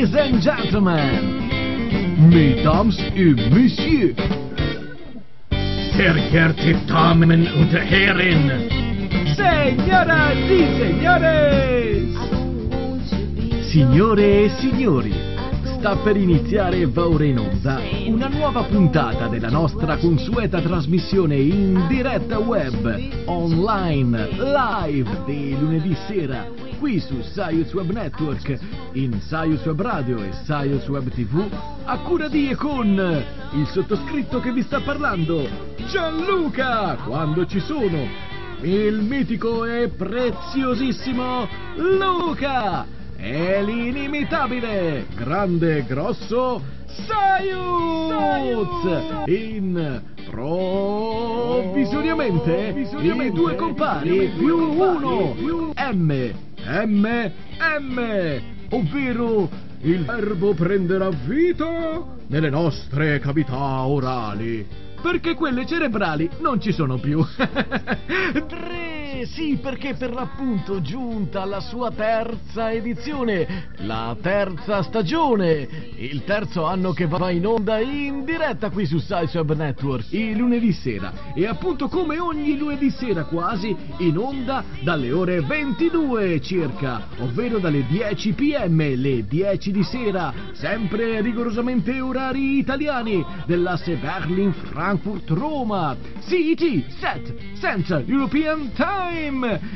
Ladies and gentlemen, mesdames et messieurs, Sehr geehrte Damen und Herren, Señoras y señores, signore e signori, sta per iniziare e va ora in onda una nuova puntata della nostra consueta trasmissione in diretta web, online, live, di lunedì sera, qui su Science Web Network, in Science Web Radio e Science Web TV, a cura di e con il sottoscritto che vi sta parlando, Gianluca, quando ci sono, il mitico e preziosissimo Luca e l'inimitabile, grande e grosso Sayuz in provvisoriamente i due compari più uno M M M ovvero il verbo prenderà vita nelle nostre cavità orali perché quelle cerebrali non ci sono più. Sì, perché per l'appunto giunta la sua terza edizione, la terza stagione, il terzo anno che va in onda in diretta qui su SciSub Network, il lunedì sera. E appunto come ogni lunedì sera quasi, in onda dalle ore 22 circa, ovvero dalle 10 pm, le 10 di sera, sempre rigorosamente orari italiani, dell'asse Berlin-Frankfurt-Roma, CET, SET, Central European Time,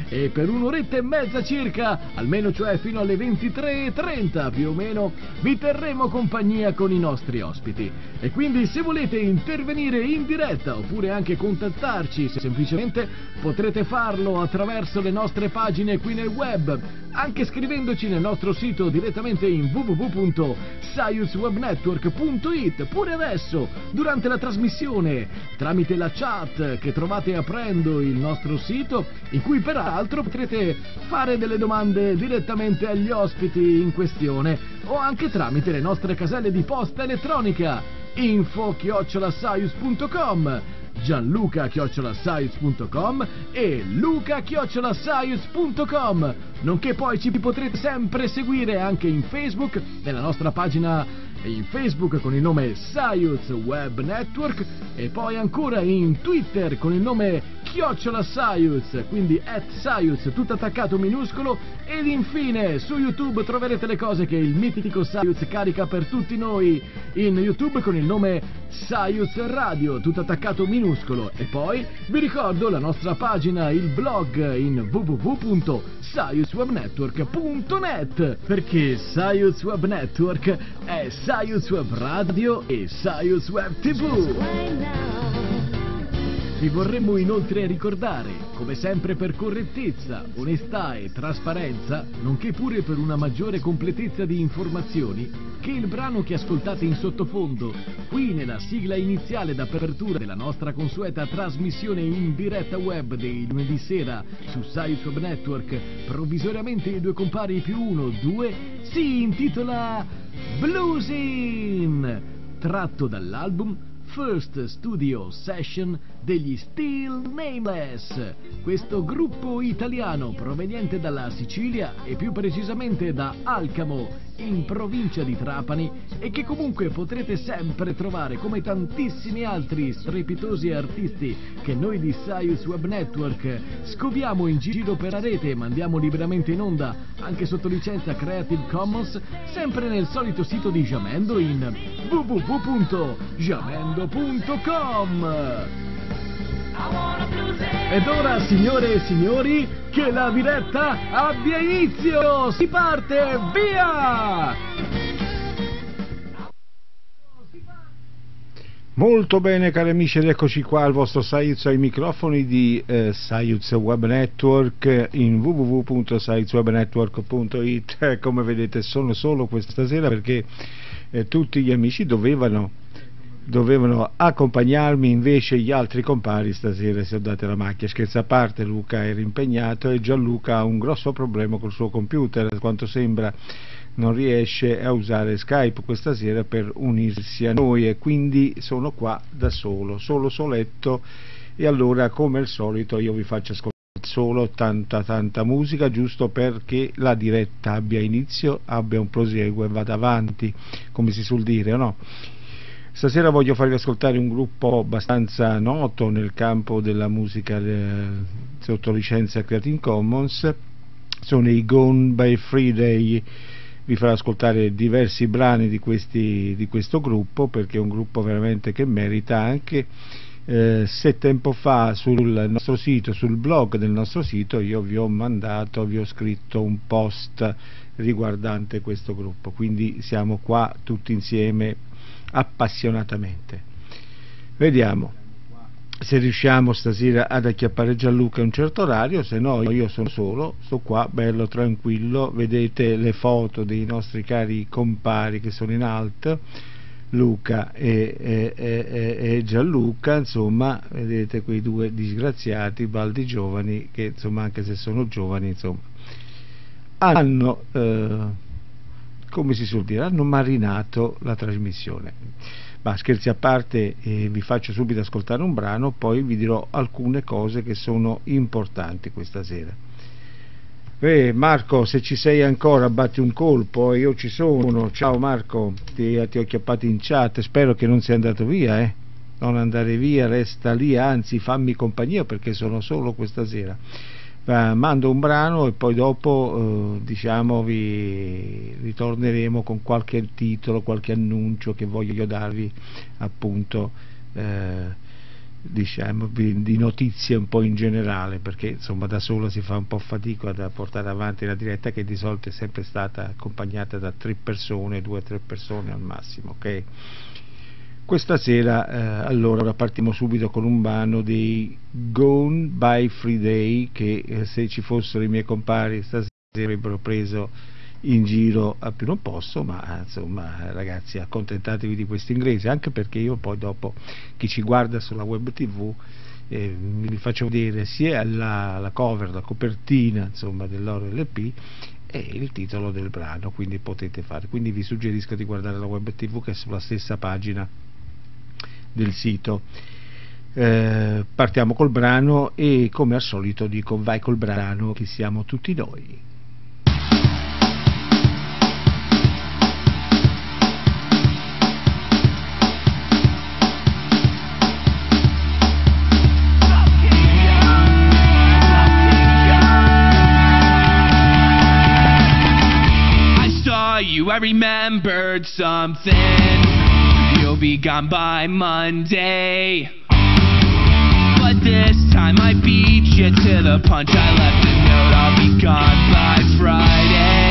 e per un'oretta e mezza circa, almeno cioè fino alle 23.30 più o meno, vi terremo compagnia con i nostri ospiti. E quindi se volete intervenire in diretta oppure anche contattarci semplicemente potrete farlo attraverso le nostre pagine qui nel web, anche scrivendoci nel nostro sito direttamente in www.sciuswebnetwork.it pure adesso, durante la trasmissione, tramite la chat che trovate aprendo il nostro sito, in cui peraltro potrete fare delle domande direttamente agli ospiti in questione o anche tramite le nostre caselle di posta elettronica info-saius.com gianluca-saius.com e luca-saius.com nonché poi ci potrete sempre seguire anche in Facebook nella nostra pagina in Facebook con il nome Science Web Network e poi ancora in Twitter con il nome Chiocciola Science, quindi at Science, tutto attaccato minuscolo. Ed infine su YouTube troverete le cose che il mitico Science carica per tutti noi. In YouTube con il nome Science Radio, tutto attaccato minuscolo. E poi vi ricordo la nostra pagina, il blog in www.sciencewebnetwork.net perché Science Web Network è Science Web Radio e Science Web TV. Vi vorremmo inoltre ricordare, come sempre per correttezza, onestà e trasparenza, nonché pure per una maggiore completezza di informazioni, che il brano che ascoltate in sottofondo, qui nella sigla iniziale d'apertura della nostra consueta trasmissione in diretta web dei lunedì sera su Web Network, provvisoriamente i due compari più uno, due, si intitola Bluesin, tratto dall'album First Studio Session degli Still Nameless, questo gruppo italiano proveniente dalla Sicilia e più precisamente da Alcamo, in provincia di Trapani e che comunque potrete sempre trovare come tantissimi altri strepitosi artisti che noi di Science Web Network scoviamo in giro per la rete e mandiamo liberamente in onda anche sotto licenza Creative Commons sempre nel solito sito di Jamendo in www.jamendo.com ed ora, signore e signori, che la diretta abbia inizio! Si parte, via! Molto bene cari amici ed eccoci qua al vostro Saiz ai microfoni di eh, Saiz Web Network in www.saizwebnetwork.it come vedete sono solo questa sera perché eh, tutti gli amici dovevano dovevano accompagnarmi invece gli altri compari stasera si sono date la macchia. Scherzo a parte Luca era impegnato e Gianluca ha un grosso problema col suo computer. A quanto sembra non riesce a usare Skype questa sera per unirsi a noi e quindi sono qua da solo, solo soletto. E allora come al solito io vi faccio ascoltare solo tanta tanta musica giusto perché la diretta abbia inizio, abbia un proseguo e vada avanti, come si suol dire, o no? Stasera voglio farvi ascoltare un gruppo abbastanza noto nel campo della musica eh, sotto licenza Creative Commons, sono i Gone by Friday. Vi farò ascoltare diversi brani di, questi, di, questo gruppo perché è un gruppo veramente che merita anche eh, se tempo fa sul nostro sito, sul blog del nostro sito io vi ho mandato, vi ho scritto un post riguardante questo gruppo. Quindi siamo qua tutti insieme appassionatamente. Vediamo se riusciamo stasera ad acchiappare Gianluca a un certo orario, se no io sono solo, sto qua bello tranquillo, vedete le foto dei nostri cari compari che sono in alto, Luca e, e, e, e Gianluca, insomma, vedete quei due disgraziati, baldi giovani, che insomma anche se sono giovani, insomma, hanno, eh, come si suol dire, hanno marinato la trasmissione ma scherzi a parte eh, vi faccio subito ascoltare un brano, poi vi dirò alcune cose che sono importanti questa sera. Eh, Marco, se ci sei ancora, batti un colpo, io ci sono. Ciao Marco, ti, ti ho chiappato in chat, spero che non sia andato via, eh. Non andare via, resta lì, anzi fammi compagnia perché sono solo questa sera eh, mando un brano e poi dopo eh, diciamo vi ritorneremo con qualche titolo, qualche annuncio che voglio darvi appunto eh, diciamo di notizie un po' in generale perché insomma da solo si fa un po' fatica a portare avanti la diretta che di solito è sempre stata accompagnata da tre persone, due o tre persone al massimo, ok? Questa sera eh, allora partiamo subito con un brano dei Gone by Friday che eh, se ci fossero i miei compari stasera avrebbero preso in giro a più non posso, ma insomma ragazzi accontentatevi di questo inglese, anche perché io poi dopo chi ci guarda sulla web tv eh, vi faccio vedere sia la, la cover, la copertina insomma dell'oro LP e il titolo del brano, quindi potete fare. Quindi vi suggerisco di guardare la web tv che è sulla stessa pagina del sito. Eh, partiamo col brano e come al solito dico vai col brano che siamo tutti noi. I remembered something You'll be gone by Monday. But this time I beat you to the punch. I left a note, I'll be gone by Friday.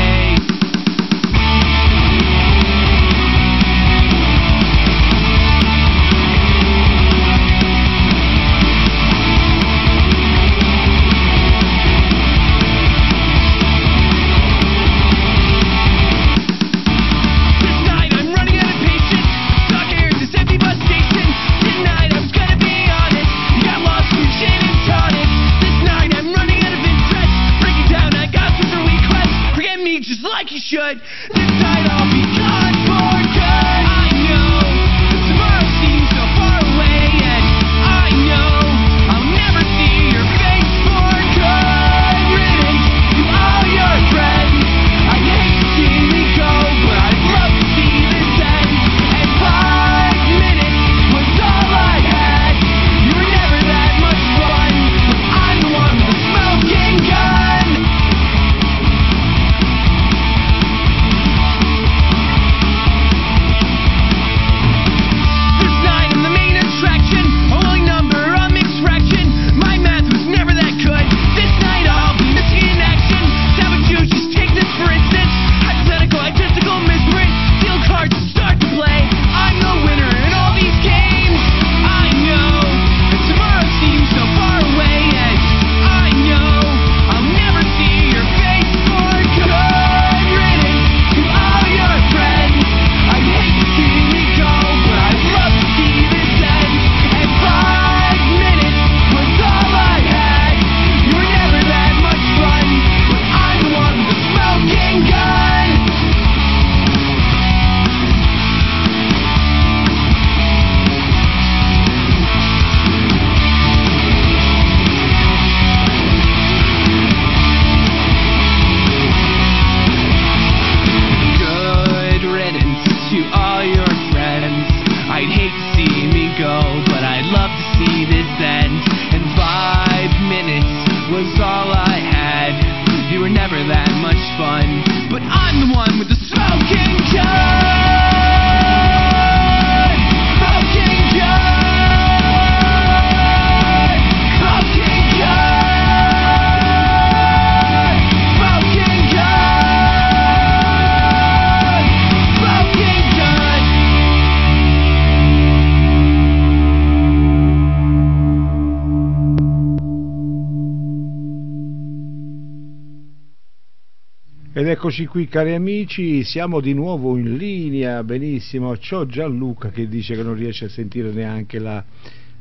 Ed eccoci qui cari amici, siamo di nuovo in linea, benissimo, c'ho Gianluca che dice che non riesce a sentire neanche la,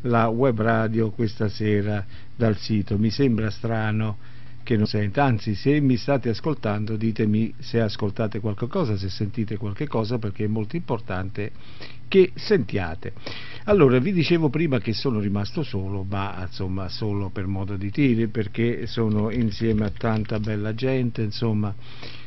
la web radio questa sera dal sito, mi sembra strano che non senta, anzi se mi state ascoltando ditemi se ascoltate qualche cosa, se sentite qualche cosa perché è molto importante che sentiate. Allora vi dicevo prima che sono rimasto solo, ma insomma solo per modo di dire perché sono insieme a tanta bella gente, insomma,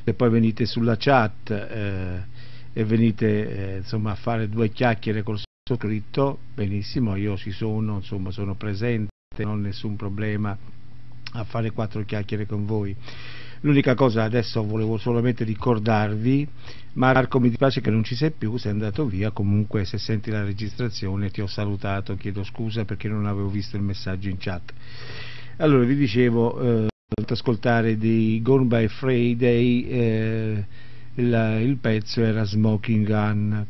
e poi venite sulla chat eh, e venite eh, insomma a fare due chiacchiere col sottoscritto, benissimo, io ci sono, insomma sono presente, non ho nessun problema a fare quattro chiacchiere con voi. L'unica cosa adesso volevo solamente ricordarvi, Marco mi dispiace che non ci sei più, sei andato via, comunque se senti la registrazione ti ho salutato, chiedo scusa perché non avevo visto il messaggio in chat. Allora vi dicevo, eh, ascoltare di Gone by Friday, eh, il, il pezzo era Smoking Gun.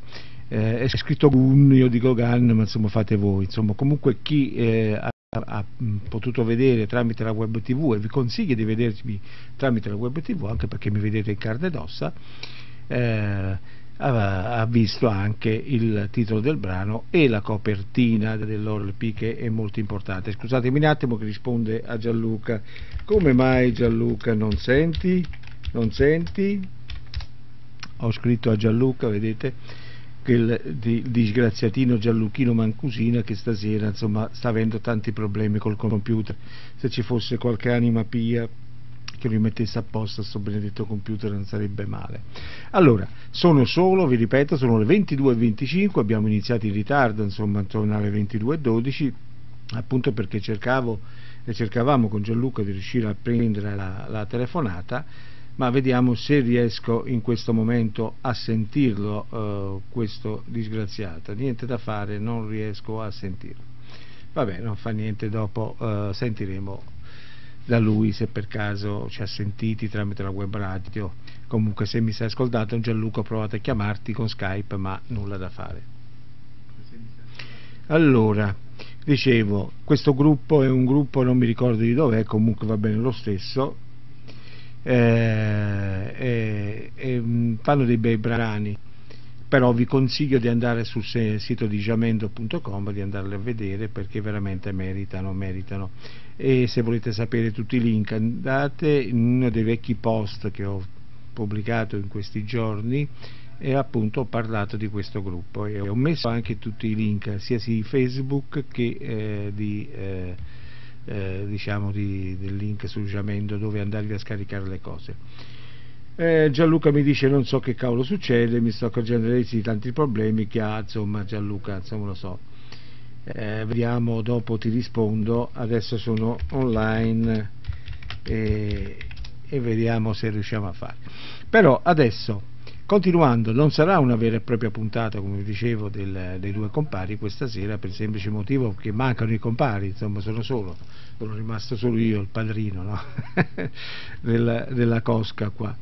Eh, è scritto Gun, io dico Gun, ma insomma fate voi. Insomma, comunque chi eh, ha, potuto vedere tramite la web tv e vi consiglio di vedermi tramite la web tv anche perché mi vedete in carne ed ossa, eh, ha, ha visto anche il titolo del brano e la copertina dell'ORLP che è molto importante. Scusatemi un attimo che risponde a Gianluca. Come mai Gianluca non senti? Non senti? Ho scritto a Gianluca, vedete? Quel di, disgraziatino Gianluchino Mancusina che stasera insomma sta avendo tanti problemi col computer. Se ci fosse qualche anima pia che li mettesse a posto sto benedetto computer non sarebbe male. Allora sono solo vi ripeto sono le 22.25 abbiamo iniziato in ritardo insomma intorno alle 22.12 appunto perché cercavo e cercavamo con Gianluca di riuscire a prendere la, la telefonata ma vediamo se riesco in questo momento a sentirlo eh, questo disgraziato. Niente da fare non riesco a sentirlo. Vabbè non fa niente dopo eh, sentiremo da lui se per caso ci ha sentiti tramite la web radio. Comunque se mi sei ascoltato Gianluca ho provato a chiamarti con Skype ma nulla da fare. Allora dicevo questo gruppo è un gruppo non mi ricordo di dove comunque va bene lo stesso eh, eh, eh, fanno dei bei brani. Però vi consiglio di andare sul sito di jamendo.com di andarli a vedere perché veramente meritano, meritano. E se volete sapere tutti i link andate in uno dei vecchi post che ho pubblicato in questi giorni e appunto ho parlato di questo gruppo. E ho messo anche tutti i link sia di Facebook che eh, di eh, eh, diciamo di, del link sul Jamendo dove andarvi a scaricare le cose. Eh, Gianluca mi dice non so che cavolo succede, mi sto accorgendo di tanti problemi che ha, insomma Gianluca, insomma lo so. Eh, vediamo, dopo ti rispondo, adesso sono online e, e vediamo se riusciamo a fare. Però adesso Continuando, non sarà una vera e propria puntata, come dicevo, del, dei due compari questa sera per il semplice motivo che mancano i compari, insomma sono solo, sono rimasto solo io, il padrino no? della, della, cosca qua.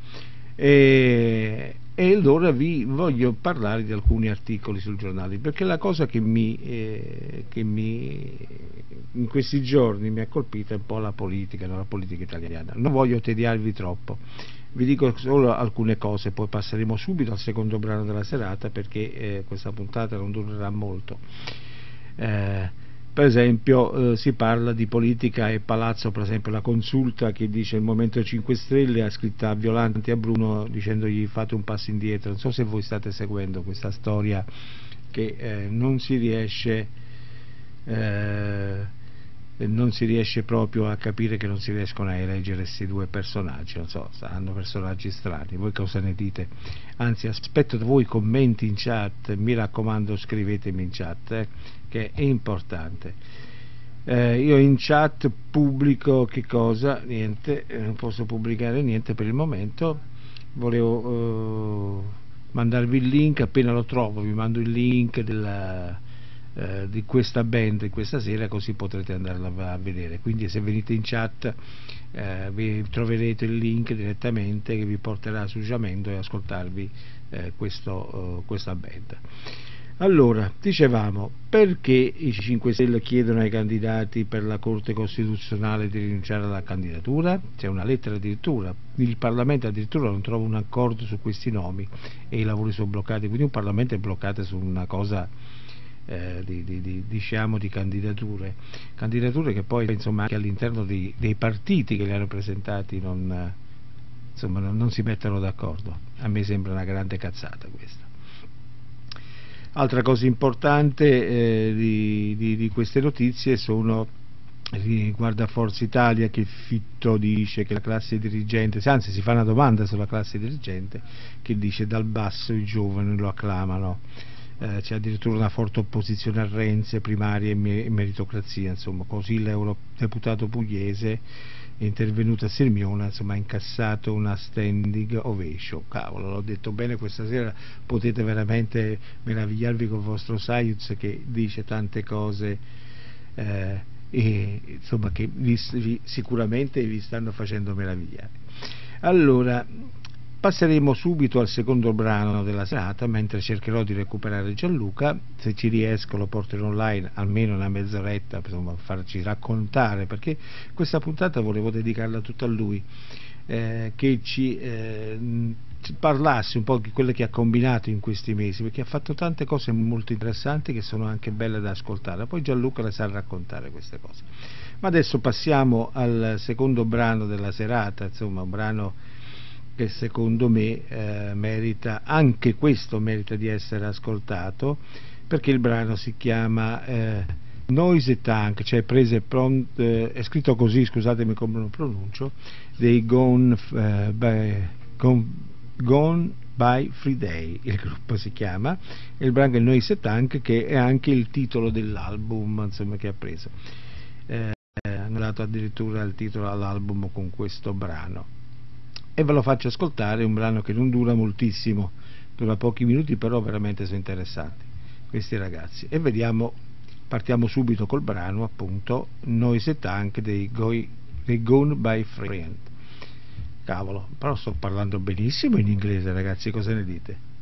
E, e, allora vi voglio parlare di alcuni articoli sul giornale, perché la cosa che, mi, eh, che mi, in questi giorni mi ha colpito è un po' la politica, no? la politica italiana. Non voglio tediarvi troppo vi dico solo alcune cose, poi passeremo subito al secondo brano della serata perché eh, questa puntata non durerà molto. Eh, per esempio eh, si parla di politica e palazzo, per esempio la consulta che dice il Movimento 5 Stelle ha scritto a Violanti a Bruno dicendogli fate un passo indietro, non so se voi state seguendo questa storia che eh, non si riesce eh, non si riesce proprio a capire che non si riescono a eleggere questi due personaggi, non so, saranno personaggi strani, voi cosa ne dite? Anzi aspetto da voi commenti in chat, mi raccomando scrivetemi in chat, eh, che è importante. Eh, io in chat pubblico che cosa? Niente, eh, non posso pubblicare niente per il momento, volevo eh, mandarvi il link, appena lo trovo vi mando il link della eh, di questa band questa sera così potrete andarla a vedere. Quindi se venite in chat eh, vi troverete il link direttamente che vi porterà su Jamendo e ascoltarvi eh, questo, questa band. Allora, dicevamo, perché i 5 Stelle chiedono ai candidati per la Corte Costituzionale di rinunciare alla candidatura? C'è una lettera addirittura, il Parlamento addirittura non trova un accordo su questi nomi e i lavori sono bloccati, quindi un Parlamento è bloccato su una cosa eh, di, di, di, diciamo di candidature, candidature che poi insomma anche all'interno dei, partiti che li hanno presentati non, insomma, non, non si mettono d'accordo. A me sembra una grande cazzata questa. Altra cosa importante eh, di, di, di, queste notizie sono riguarda Forza Italia che Fitto dice che la classe dirigente, anzi si fa una domanda sulla classe dirigente che dice dal basso i giovani lo acclamano. Eh, c'è addirittura una forte opposizione a Renzi, primaria e meritocrazia, insomma, così l'eurodeputato pugliese è intervenuto a Sirmione, insomma ha incassato una standing ovation. Cavolo, l'ho detto bene questa sera, potete veramente meravigliarvi con il vostro Sayuz che dice tante cose eh, e, insomma, che vi, vi, sicuramente vi stanno facendo meravigliare. Allora, Passeremo subito al secondo brano della serata, mentre cercherò di recuperare Gianluca, se ci riesco lo porterò online almeno una mezz'oretta per farci raccontare, perché questa puntata volevo dedicarla tutta a lui, eh, che ci eh, parlasse un po' di quello che ha combinato in questi mesi, perché ha fatto tante cose molto interessanti che sono anche belle da ascoltare, poi Gianluca le sa raccontare queste cose. Ma adesso passiamo al secondo brano della serata, insomma un brano che secondo me eh, merita, anche questo merita di essere ascoltato, perché il brano si chiama eh, Noise Tank, cioè prese pront, eh, è scritto così, scusatemi come lo pronuncio, dei Gone, eh, by, Gone, Gone by Friday, il gruppo si chiama, e il brano è Noise Tank che è anche il titolo dell'album insomma, che ha preso. Eh, hanno dato addirittura il titolo all'album con questo brano e ve lo faccio ascoltare, un brano che non dura moltissimo, dura pochi minuti, però veramente sono interessanti questi ragazzi. E vediamo, partiamo subito col brano appunto Noise Tank dei, Goi, dei Gone by Friend. Cavolo, però sto parlando benissimo in inglese ragazzi, cosa ne dite?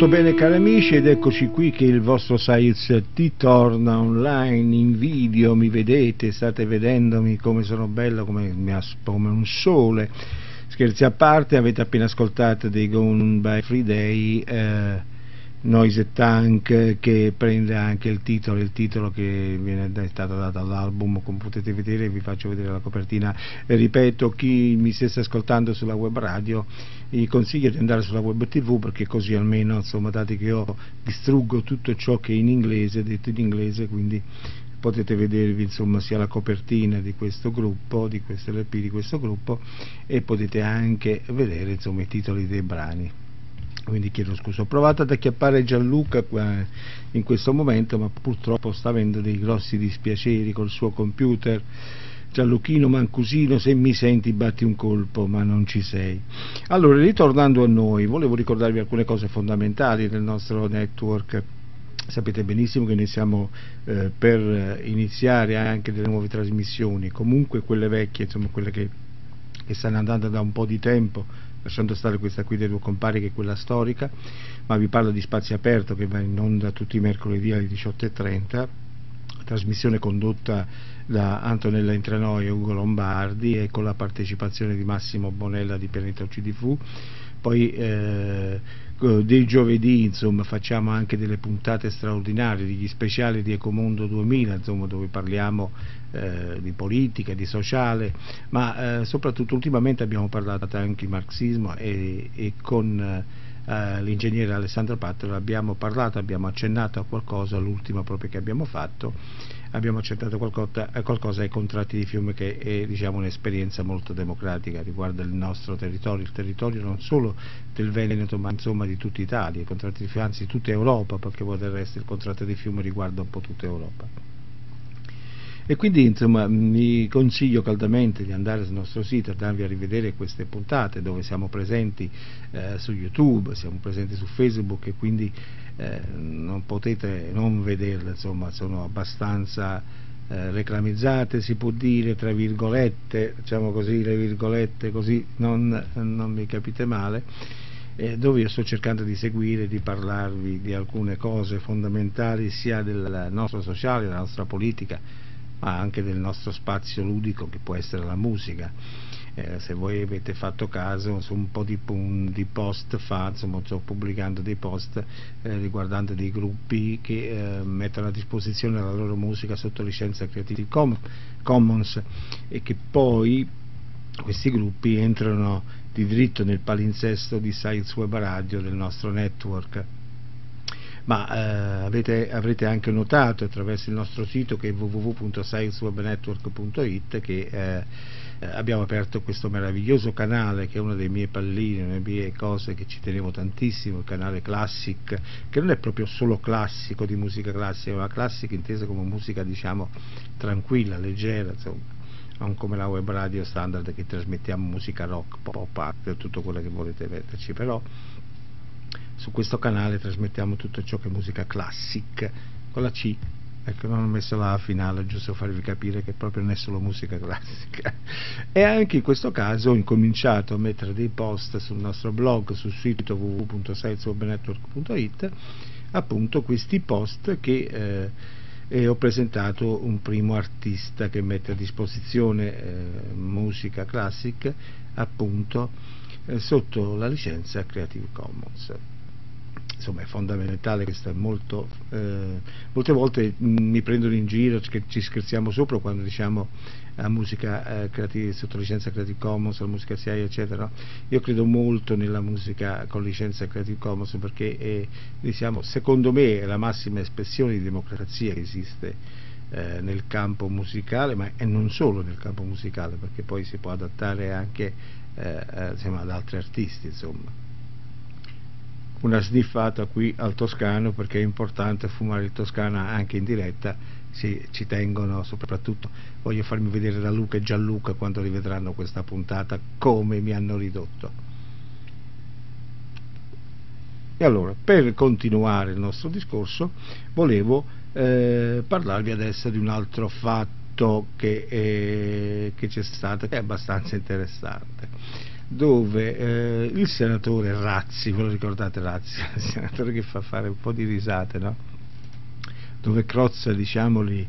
Molto bene cari amici ed eccoci qui che il vostro Science ti torna online in video, mi vedete, state vedendomi come sono bello, come, come un sole. Scherzi a parte, avete appena ascoltato dei Gone by Friday, eh, Noise Tank che prende anche il titolo, il titolo che viene, è stato dato all'album, come potete vedere, vi faccio vedere la copertina. E ripeto, chi mi stesse ascoltando sulla web radio, vi consiglio di andare sulla web tv perché così almeno, insomma, dati che io distruggo tutto ciò che è in inglese, detto in inglese, quindi potete vedervi insomma sia la copertina di questo gruppo, di questo LP di questo gruppo e potete anche vedere insomma i titoli dei brani quindi chiedo scusa. Ho provato ad acchiappare Gianluca qua in questo momento, ma purtroppo sta avendo dei grossi dispiaceri col suo computer. Gianluchino Mancusino, se mi senti batti un colpo, ma non ci sei. Allora, ritornando a noi, volevo ricordarvi alcune cose fondamentali del nostro network. Sapete benissimo che noi siamo eh, per iniziare anche delle nuove trasmissioni, comunque quelle vecchie, insomma quelle che, che stanno andando da un po' di tempo, lasciando stare questa qui dei due compari che è quella storica, ma vi parlo di Spazio Aperto che va in onda tutti i mercoledì alle 18.30, trasmissione condotta da Antonella Intranoi e Ugo Lombardi e con la partecipazione di Massimo Bonella di Pianeta CDV. Poi eh, dei giovedì insomma, facciamo anche delle puntate straordinarie, degli speciali di Ecomondo 2000, insomma, dove parliamo eh, di politica, di sociale, ma eh, soprattutto ultimamente abbiamo parlato anche di marxismo e, e con eh, l'ingegnere Alessandro Pattero abbiamo parlato, abbiamo accennato a qualcosa, l'ultima proprio che abbiamo fatto, abbiamo accennato qualcosa, qualcosa ai contratti di fiume che è diciamo, un'esperienza molto democratica riguardo il nostro territorio, il territorio non solo del Veneto ma insomma di tutta Italia, i contratti di fiume, anzi tutta Europa, perché poi del resto il contratto di fiume riguarda un po' tutta Europa. E quindi insomma vi consiglio caldamente di andare sul nostro sito, andarvi a rivedere queste puntate dove siamo presenti eh, su YouTube, siamo presenti su Facebook e quindi eh, non potete non vederle, insomma sono abbastanza eh, reclamizzate, si può dire tra virgolette, diciamo così, le virgolette così non, non mi capite male. Dove io sto cercando di seguire, di parlarvi di alcune cose fondamentali sia del nostro sociale, della nostra politica, ma anche del nostro spazio ludico che può essere la musica. Eh, se voi avete fatto caso su un po' di, di post fa, insomma sto pubblicando dei post eh, riguardanti dei gruppi che eh, mettono a disposizione la loro musica sotto licenza Creative Commons e che poi questi gruppi entrano di diritto nel palinsesto di Science Web Radio del nostro network ma eh, avete, avrete anche notato attraverso il nostro sito che è www.sciencewebnetwork.it che eh, eh, abbiamo aperto questo meraviglioso canale che è uno dei miei pallini, una delle mie cose che ci tenevo tantissimo, il canale Classic, che non è proprio solo classico di musica classica, ma classica intesa come musica diciamo tranquilla, leggera, insomma non come la web radio standard che trasmettiamo musica rock, pop, art, tutto quello che volete metterci, però su questo canale trasmettiamo tutto ciò che è musica classic con la C. Ecco non ho messo la finale giusto per farvi capire che proprio non è solo musica classica. E anche in questo caso ho incominciato a mettere dei post sul nostro blog sul sito www.saleswebnetwork.it appunto questi post che eh, e ho presentato un primo artista che mette a disposizione eh, musica classic appunto sotto la licenza Creative Commons. Insomma è fondamentale questo è molto eh, molte volte mi prendono in giro ci scherziamo sopra quando diciamo la musica eh, creativa, sotto licenza Creative Commons la musica CIA eccetera io credo molto nella musica con licenza Creative Commons perché è, diciamo, secondo me è la massima espressione di democrazia che esiste eh, nel campo musicale ma e non solo nel campo musicale perché poi si può adattare anche eh, eh insomma, ad altri artisti insomma. Una sniffata qui al toscano perché è importante fumare il toscano anche in diretta si, ci tengono soprattutto. Voglio farmi vedere da Luca e Gianluca quando rivedranno questa puntata come mi hanno ridotto. E allora per continuare il nostro discorso volevo eh, parlarvi adesso di un altro fatto che, eh, che c'è stato che è abbastanza interessante dove eh, il senatore Razzi, ve lo ricordate Razzi, il senatore che fa fare un po' di risate, no? dove Crozza, diciamoli,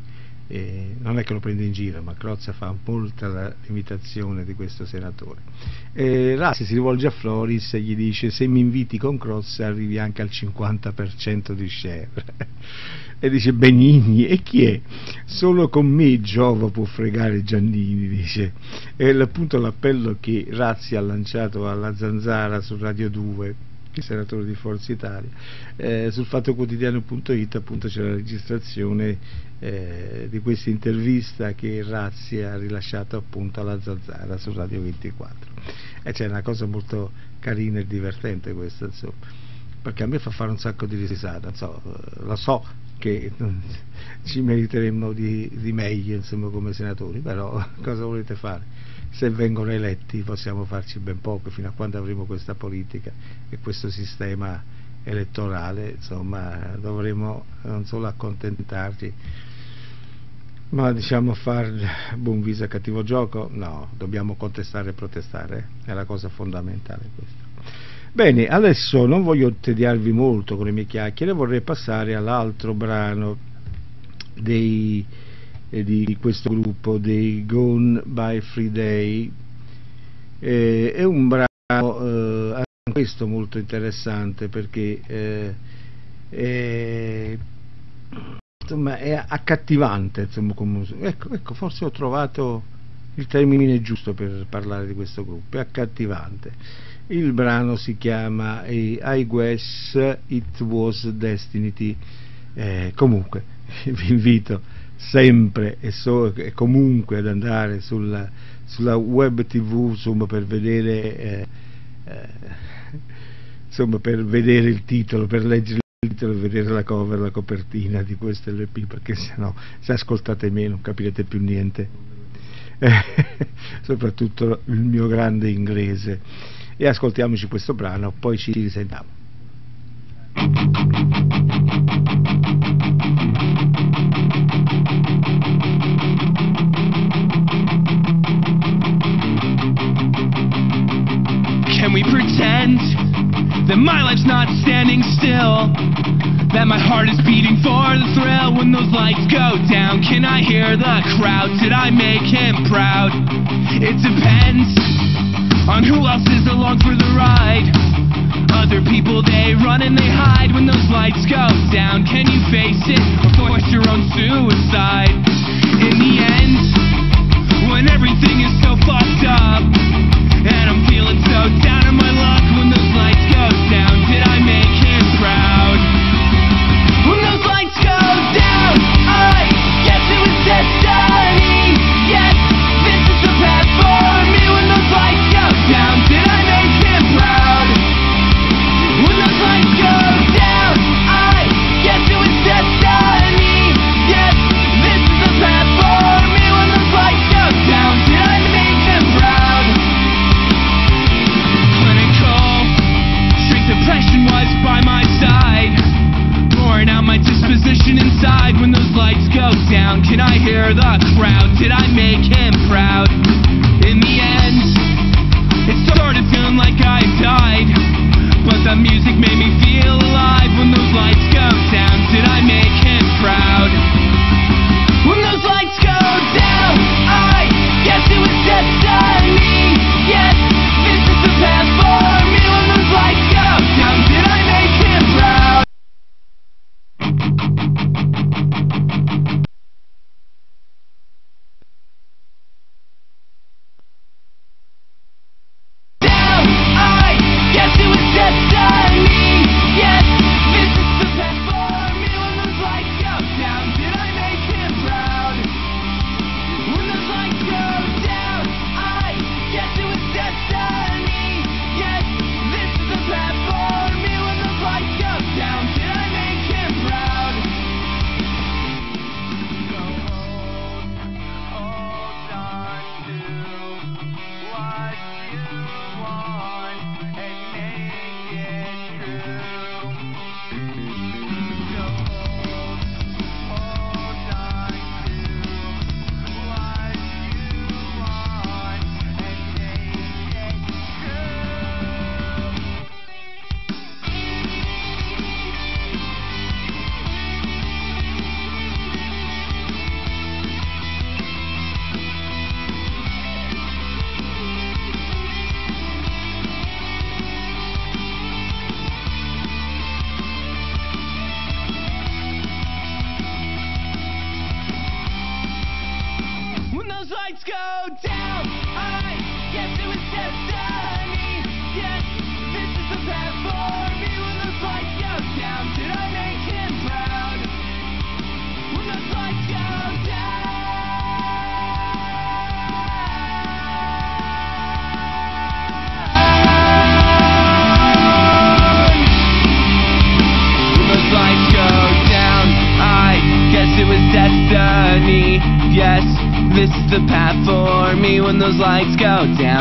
eh, non è che lo prende in giro, ma Crozza fa molta l'imitazione di questo senatore. Eh, Razzi si rivolge a Floris e gli dice se mi inviti con Crozza arrivi anche al 50% di share. e dice Benigni, e chi è? Solo con me Giova può fregare Giannini, dice. È appunto l'appello che Razzi ha lanciato alla Zanzara su Radio 2 il senatore di Forza Italia. Eh, sul fattoquotidiano.it appunto c'è la registrazione eh, di questa intervista che Razzi ha rilasciato appunto alla Zanzara su Radio 24. E c'è una cosa molto carina e divertente questa, insomma, perché a me fa fare un sacco di risata, so, eh, lo so che mm, ci meriteremmo di, di meglio insomma, come senatori, però cosa volete fare? se vengono eletti possiamo farci ben poco fino a quando avremo questa politica e questo sistema elettorale, insomma, dovremo non solo accontentarci, ma diciamo far buon viso a cattivo gioco? No, dobbiamo contestare e protestare, eh? è la cosa fondamentale questa. Bene, adesso non voglio tediarvi molto con le mie chiacchiere, vorrei passare all'altro brano dei eh, di questo gruppo dei Gone by Free Day Eh, è un brano eh, anche questo molto interessante perché eh, è, insomma, è accattivante insomma, come- ecco, ecco, forse ho trovato il termine giusto per parlare di questo gruppo, è accattivante il brano si chiama eh, I Guess It Was Destiny Eh, comunque vi invito sempre e, so- e comunque ad andare sulla, sulla web tv insomma, per vedere eh, eh, insomma per vedere il titolo per leggere il titolo e vedere la cover la copertina di questo LP perché sennò se ascoltate me non capirete più niente. Soprattutto il mio grande inglese e ascoltiamoci questo brano poi ci risentiamo Can we pretend that my life's not standing still? That my heart is beating for the thrill when those lights go down? Can I hear the crowd? Did I make him proud? It depends on who else is along for the ride. Other people they run and they hide when those lights go down. Can you face it or force your own suicide? In the end, when everything is so fucked up. And I'm feeling so down in my luck lights go down, can I hear the crowd? Did I make him proud? In the end, it started feeling like I died. But the music made me feel alive when those lights go down. Did I make him proud? When those lights go down, I guess it was destiny.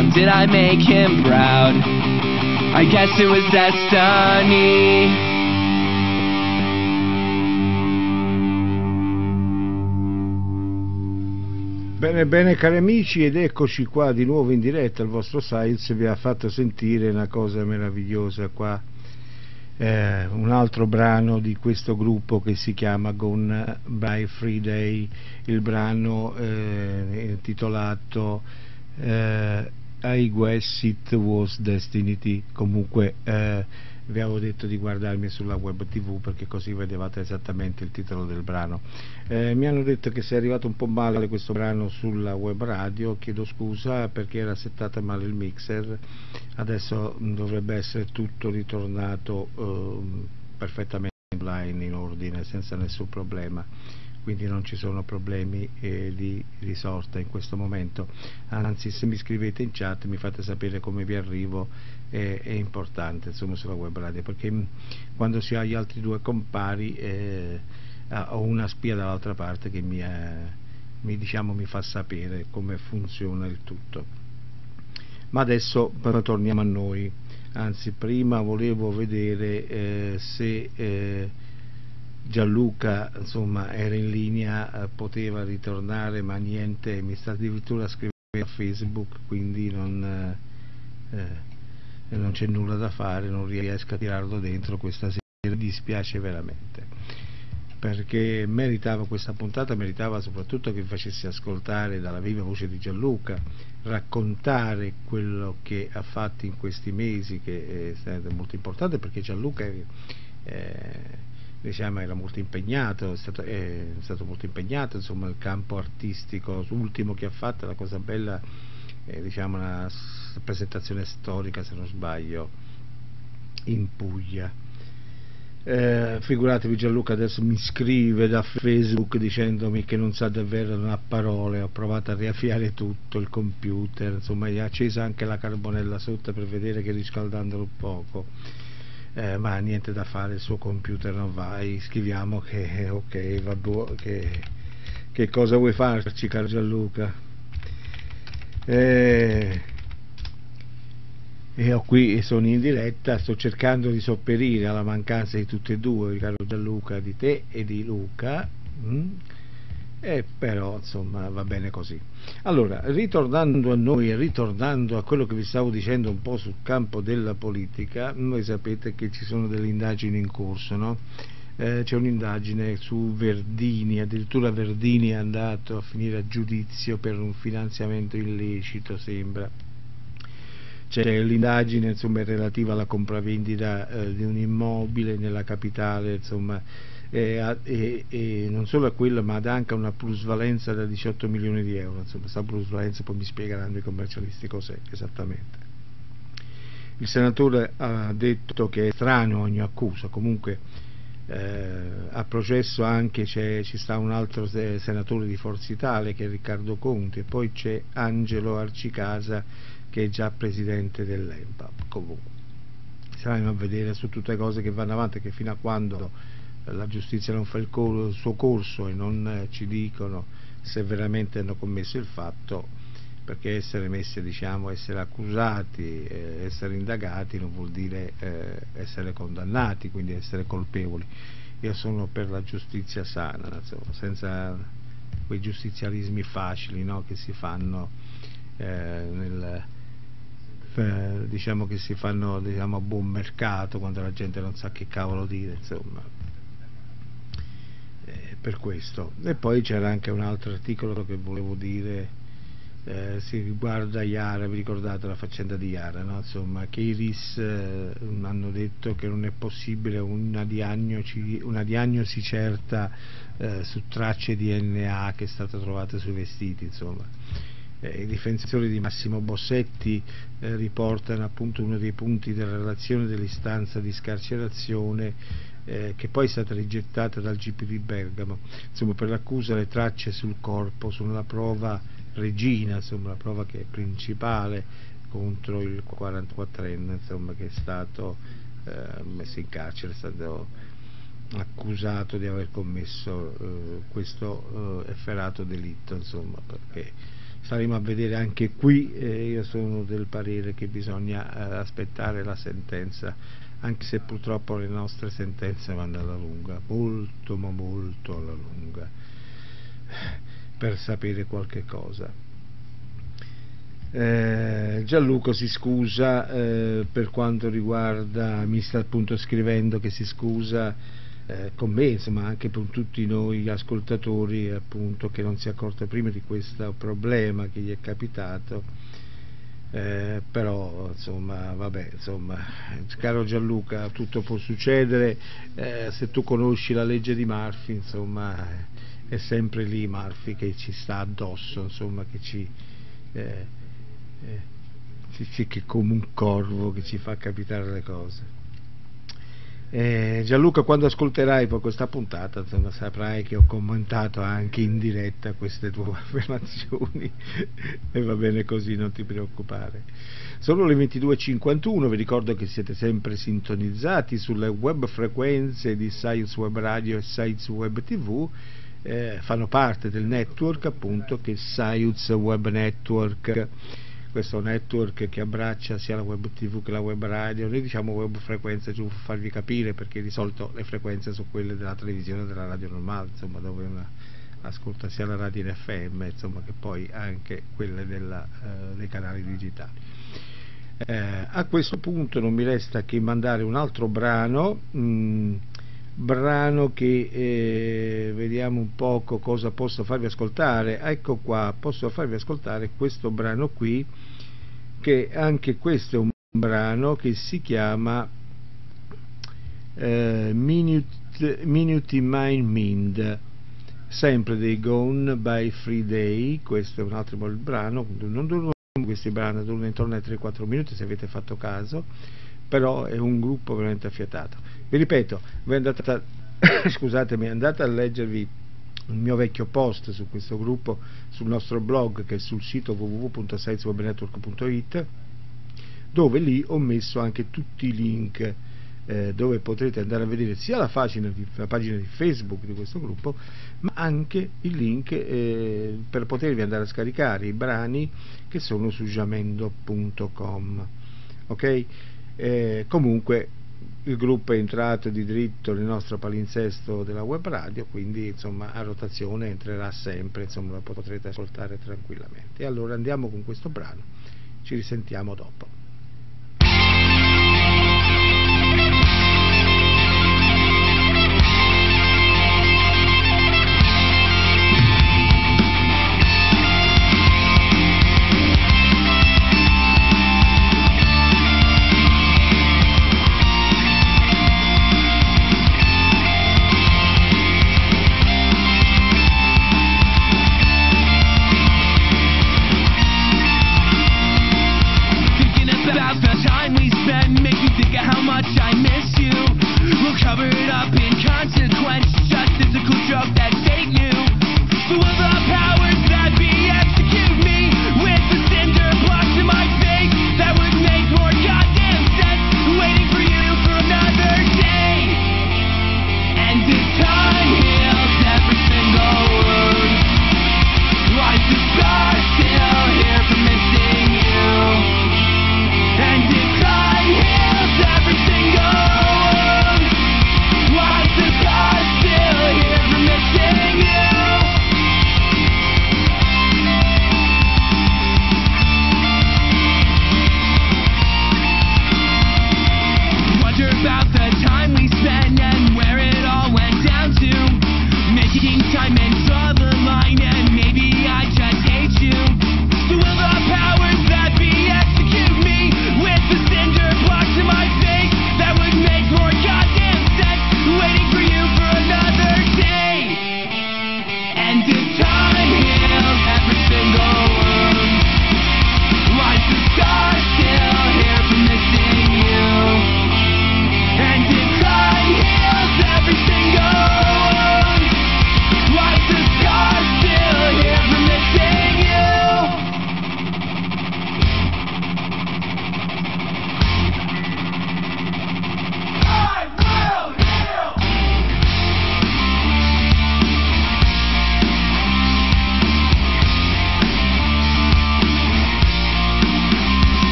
Down, did I make him proud? I guess it was destiny. Bene, bene cari amici ed eccoci qua di nuovo in diretta, il vostro Science vi ha fatto sentire una cosa meravigliosa qua, eh, un altro brano di questo gruppo che si chiama Gone by Friday, il brano eh, intitolato eh, I Guess It Was Destiny, comunque eh, vi avevo detto di guardarmi sulla web tv perché così vedevate esattamente il titolo del brano. Eh, mi hanno detto che se è arrivato un po' male questo brano sulla web radio, chiedo scusa perché era settata male il mixer, adesso dovrebbe essere tutto ritornato ehm, perfettamente online in ordine senza nessun problema quindi non ci sono problemi eh, di, di sorta in questo momento. Anzi se mi scrivete in chat mi fate sapere come vi arrivo eh, è importante insomma sulla web radio perché mh, quando si ha gli altri due compari eh, ho una spia dall'altra parte che mi, eh, mi, diciamo, mi fa sapere come funziona il tutto. Ma adesso però torniamo a noi. Anzi prima volevo vedere eh, se eh, Gianluca insomma era in linea eh, poteva ritornare ma niente mi sta addirittura scrivendo a Facebook quindi non, eh, eh, non c'è nulla da fare non riesco a tirarlo dentro questa sera mi dispiace veramente. Perché meritava questa puntata, meritava soprattutto che facessi ascoltare dalla viva voce di Gianluca, raccontare quello che ha fatto in questi mesi, che è stato molto importante perché Gianluca è, eh, diciamo, era molto impegnato, è stato, è stato molto impegnato, insomma il campo artistico, l'ultimo che ha fatto, la cosa bella, è diciamo, una s- presentazione storica se non sbaglio, in Puglia. Eh, figuratevi Gianluca adesso mi scrive da Facebook dicendomi che non sa davvero non ha parole, ho provato a riaffiare tutto, il computer, insomma gli ha accesa anche la carbonella sotto per vedere che riscaldandolo un poco, eh, ma niente da fare, il suo computer non va, e scriviamo che ok, vabbè, che, che cosa vuoi farci caro Gianluca? Eh, e ho qui sono in diretta, sto cercando di sopperire alla mancanza di tutti e due, caro Gianluca, di te e di Luca, mm? E però insomma va bene così. Allora, ritornando a noi e ritornando a quello che vi stavo dicendo un po' sul campo della politica, voi sapete che ci sono delle indagini in corso, no? Eh, c'è un'indagine su Verdini, addirittura Verdini è andato a finire a giudizio per un finanziamento illecito, sembra c'è l'indagine relativa alla compravendita eh, di un immobile nella capitale, insomma, e, a- e- e non solo a quello, ma ad anche una plusvalenza da 18 milioni di euro. Insomma, questa plusvalenza poi mi spiegheranno i commercialisti cos'è esattamente. Il senatore ha detto che è estraneo a ogni accusa, comunque eh, a processo anche ci sta un altro se- senatore di Forza Italia che è Riccardo Conti e poi c'è Angelo Arcicasa che è già presidente dell'EMPAP. Comunque, stiamo a vedere su tutte cose che vanno avanti, che fino a quando eh, la giustizia non fa il, cor- il suo corso e non eh, ci dicono se veramente hanno commesso il fatto, perché essere messi, diciamo, essere accusati, eh, essere indagati non vuol dire eh, essere condannati, quindi essere colpevoli. Io sono per la giustizia sana, insomma, senza quei giustizialismi facili no, che si fanno eh, nel, eh, diciamo che si fanno diciamo, a buon mercato quando la gente non sa che cavolo dire, insomma. Eh, per questo. E poi c'era anche un altro articolo che volevo dire, eh, si riguarda Iara, vi ricordate la faccenda di Iara, no? insomma, che i RIS eh, hanno detto che non è possibile una diagnosi, una diagnosi certa eh, su tracce DNA che è stata trovata sui vestiti, insomma eh, i difensori di Massimo Bossetti eh, riportano appunto uno dei punti della relazione dell'istanza di scarcerazione eh, che poi è stata rigettata dal GP di Bergamo. Insomma, per l'accusa le tracce sul corpo sono la prova regina, insomma, la prova che è principale contro il 44enne insomma, che è stato eh, messo in carcere, è stato accusato di aver commesso eh, questo eh, efferato delitto, insomma, perché staremo a vedere anche qui, eh, io sono del parere che bisogna eh, aspettare la sentenza, anche se purtroppo le nostre sentenze vanno alla lunga, molto ma molto alla lunga, per sapere qualche cosa. Eh, Gianluca si scusa eh, per quanto riguarda, mi sta appunto scrivendo che si scusa eh, con me, insomma anche per tutti noi ascoltatori appunto che non si è accorto prima di questo problema che gli è capitato. Eh, però insomma vabbè insomma caro Gianluca tutto può succedere eh, se tu conosci la legge di Murphy insomma è sempre lì Murphy che ci sta addosso insomma che ci eh, eh, sì, che come un corvo che ci fa capitare le cose. Eh, Gianluca, quando ascolterai poi questa puntata, insomma, saprai che ho commentato anche in diretta queste tue affermazioni e va bene così, non ti preoccupare. Sono le 22.51, vi ricordo che siete sempre sintonizzati sulle web frequenze di Science Web Radio e Science Web TV. Eh, fanno parte del network appunto che è Science Web Network questo network che abbraccia sia la web tv che la web radio, noi diciamo web frequenze giusto per farvi capire perché di solito le frequenze sono quelle della televisione e della radio normale, insomma dove una ascolta sia la radio in FM insomma, che poi anche quelle della, eh, dei canali digitali. Eh, a questo punto non mi resta che mandare un altro brano, mh, brano che eh, vediamo un poco cosa posso farvi ascoltare. Ecco qua, posso farvi ascoltare questo brano qui, che anche questo è un brano che si chiama eh, Minute, Minute in Mind Mind, sempre dei Gone by Free Day. Questo è un altro brano, non durano questi brani, durano intorno ai 3-4 minuti se avete fatto caso però è un gruppo veramente affiatato. Vi ripeto, voi andate a, scusatemi, andate a leggervi il mio vecchio post su questo gruppo sul nostro blog che è sul sito www.siteswebnetwork.it dove lì ho messo anche tutti i link eh, dove potrete andare a vedere sia la di, la pagina di Facebook di questo gruppo ma anche il link eh, per potervi andare a scaricare i brani che sono su jamendo.com ok? Eh, comunque il gruppo è entrato di dritto nel nostro palinsesto della web radio, quindi insomma a rotazione entrerà sempre, insomma lo potrete ascoltare tranquillamente. E allora andiamo con questo brano, ci risentiamo dopo.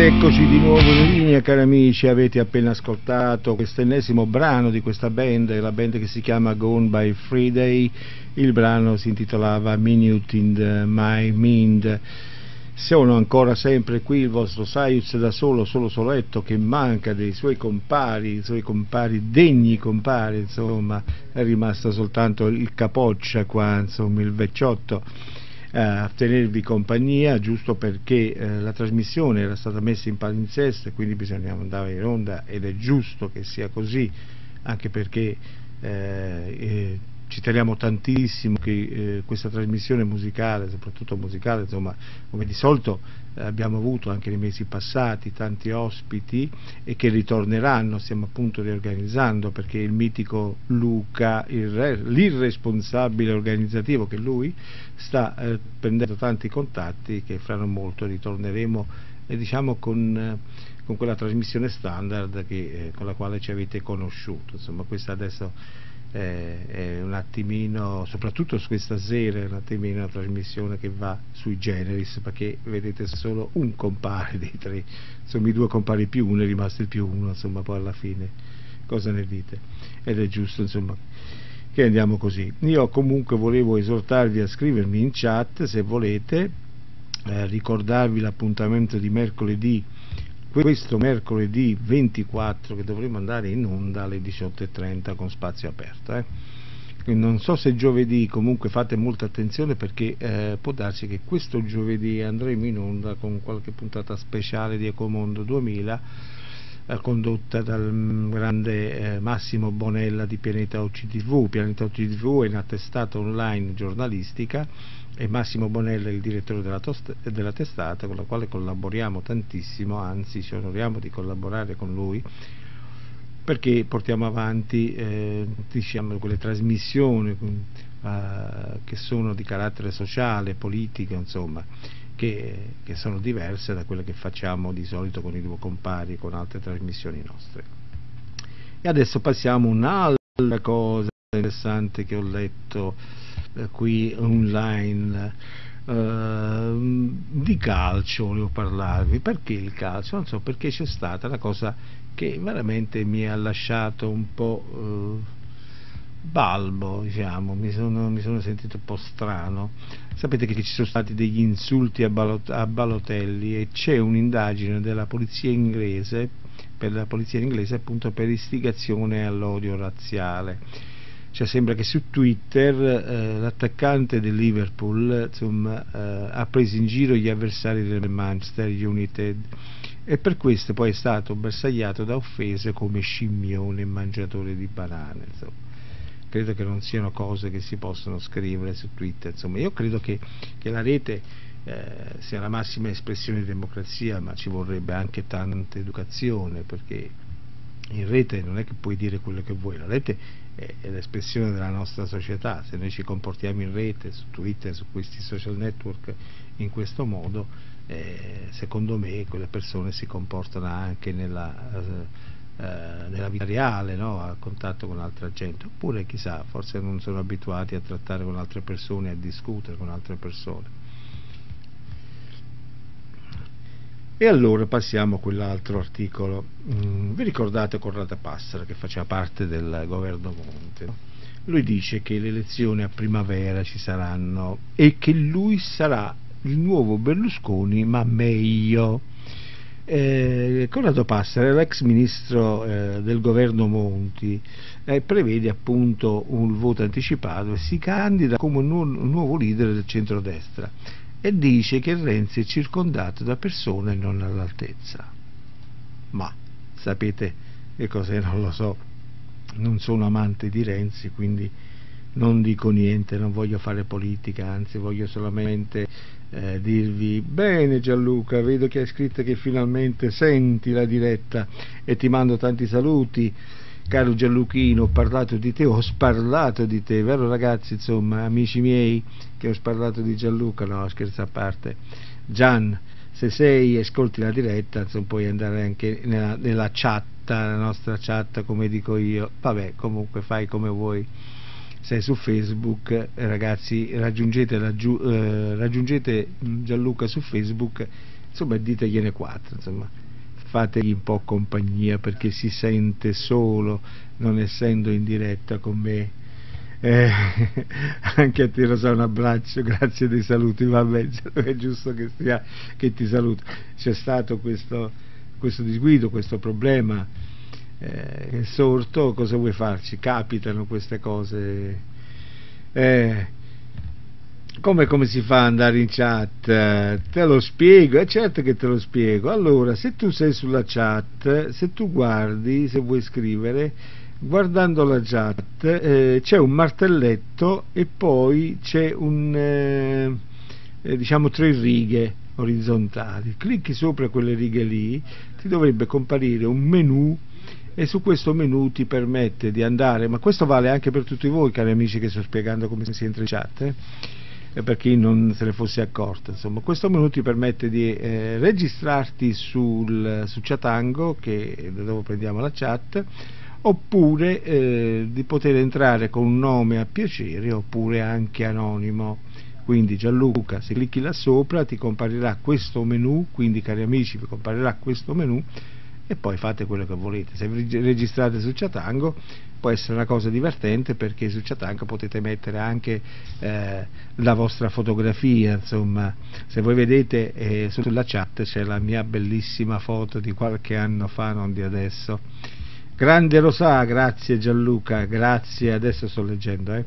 Ed eccoci di nuovo in linea, cari amici, avete appena ascoltato questo ennesimo brano di questa band, la band che si chiama Gone by Friday, il brano si intitolava Minute in My Mind. Sono ancora sempre qui il vostro Saius da solo, solo soletto, che manca dei suoi compari, i suoi compari, degni compari, insomma, è rimasto soltanto il capoccia qua, insomma, il vecchiotto a tenervi compagnia, giusto perché eh, la trasmissione era stata messa in palinsesto e quindi bisognava andare in onda ed è giusto che sia così, anche perché eh, eh, ci teniamo tantissimo che eh, questa trasmissione musicale, soprattutto musicale, insomma, come di solito eh, abbiamo avuto anche nei mesi passati tanti ospiti e che ritorneranno, stiamo appunto riorganizzando perché il mitico Luca, il re- l'irresponsabile organizzativo che lui sta eh, prendendo tanti contatti che fra non molto ritorneremo eh, diciamo con, eh, con quella trasmissione standard che, eh, con la quale ci avete conosciuto, insomma questa adesso eh, è un attimino, soprattutto questa sera, è un attimino una trasmissione che va sui generis, perché vedete solo un compare dei tre, insomma i due compari più uno, è rimasto il più uno, insomma poi alla fine cosa ne dite? Ed è giusto insomma che andiamo così. Io comunque volevo esortarvi a scrivermi in chat se volete, eh, ricordarvi l'appuntamento di mercoledì questo mercoledì 24 che dovremo andare in onda alle 18.30 con spazio aperto. Eh. Non so se giovedì, comunque fate molta attenzione perché eh, può darsi che questo giovedì andremo in onda con qualche puntata speciale di Ecomondo 2000 eh, condotta dal grande eh, Massimo Bonella di Pianeta OCTV. Pianeta OCTV è una testata online giornalistica e Massimo Bonella il direttore della, della, testata con la quale collaboriamo tantissimo, anzi ci onoriamo di collaborare con lui perché portiamo avanti eh, diciamo, quelle trasmissioni eh, che sono di carattere sociale, politico, insomma, che, che, sono diverse da quelle che facciamo di solito con i due compari, con altre trasmissioni nostre. E adesso passiamo a un'altra cosa interessante che ho letto qui online eh, di calcio volevo parlarvi. Perché il calcio? non so perché c'è stata una cosa che veramente mi ha lasciato un po' eh, balbo diciamo mi sono, mi sono, sentito un po' strano. Sapete che ci sono stati degli insulti a, Balot- a Balotelli e c'è un'indagine della polizia inglese per la polizia inglese appunto per istigazione all'odio razziale cioè sembra che su Twitter eh, l'attaccante del Liverpool insomma, eh, ha preso in giro gli avversari del Manchester United e per questo poi è stato bersagliato da offese come scimmione e mangiatore di banane insomma. credo che non siano cose che si possono scrivere su Twitter insomma. io credo che, che la rete eh, sia la massima espressione di democrazia ma ci vorrebbe anche tanta educazione perché in rete non è che puoi dire quello che vuoi, la rete è, l'espressione della nostra società, se noi ci comportiamo in rete, su Twitter, su questi social network in questo modo, eh, secondo me quelle persone si comportano anche nella, eh, eh, nella vita reale, no? a contatto con altra gente, oppure chissà, forse non sono abituati a trattare con altre persone, a discutere con altre persone. E allora passiamo a quell'altro articolo. Mm, vi ricordate Corrado Passera che faceva parte del governo Monte? Lui dice che le elezioni a primavera ci saranno e che lui sarà il nuovo Berlusconi ma meglio. Eh, Corrado Passera, l'ex ministro eh, del governo Monti, eh, prevede appunto un voto anticipato e si candida come un nuovo leader del centrodestra e dice che Renzi è circondato da persone non all'altezza. Ma sapete che cos'è? Non lo so, non sono amante di Renzi, quindi non dico niente, non voglio fare politica, anzi voglio solamente eh, dirvi bene Gianluca, vedo che hai scritto che finalmente senti la diretta e ti mando tanti saluti caro Gianluchino, ho parlato di te, ho sparlato di te, vero ragazzi, insomma, amici miei, che ho sparlato di Gianluca, no, scherzo a parte. Gian, se sei ascolti la diretta, insomma, puoi andare anche nella, nella chat, la nostra chat, come dico io, vabbè, comunque fai come vuoi. Sei su Facebook, ragazzi, raggiungete, raggiu- eh, raggiungete Gianluca su Facebook insomma ditegliene quattro, insomma fategli un po' compagnia perché si sente solo non essendo in diretta con me. Eh, anche a te lo so un abbraccio, grazie dei saluti, vabbè, è giusto che, sia, che ti saluto. C'è stato questo, questo disguido, questo problema eh, sorto, cosa vuoi farci? Capitano queste cose. Eh, come, come si fa ad andare in chat? Te lo spiego, è certo che te lo spiego. Allora, se tu sei sulla chat, se tu guardi, se vuoi scrivere, guardando la chat eh, c'è un martelletto e poi c'è un, eh, eh, diciamo, tre righe orizzontali. Clicchi sopra quelle righe lì, ti dovrebbe comparire un menu e su questo menu ti permette di andare, ma questo vale anche per tutti voi cari amici che sto spiegando come si entra in chat, eh? Per chi non se ne fosse accorto. Insomma, questo menu ti permette di eh, registrarti sul, su Chatango, che da dove prendiamo la chat, oppure eh, di poter entrare con un nome a piacere oppure anche anonimo. Quindi Gianluca, se clicchi là sopra ti comparirà questo menu, quindi cari amici vi comparirà questo menu e poi fate quello che volete. Se vi registrate su Chatango può essere una cosa divertente perché su Chatango potete mettere anche eh, la vostra fotografia, insomma, se voi vedete eh, sulla chat c'è la mia bellissima foto di qualche anno fa, non di adesso. Grande Rosà, grazie Gianluca, grazie, adesso sto leggendo, eh.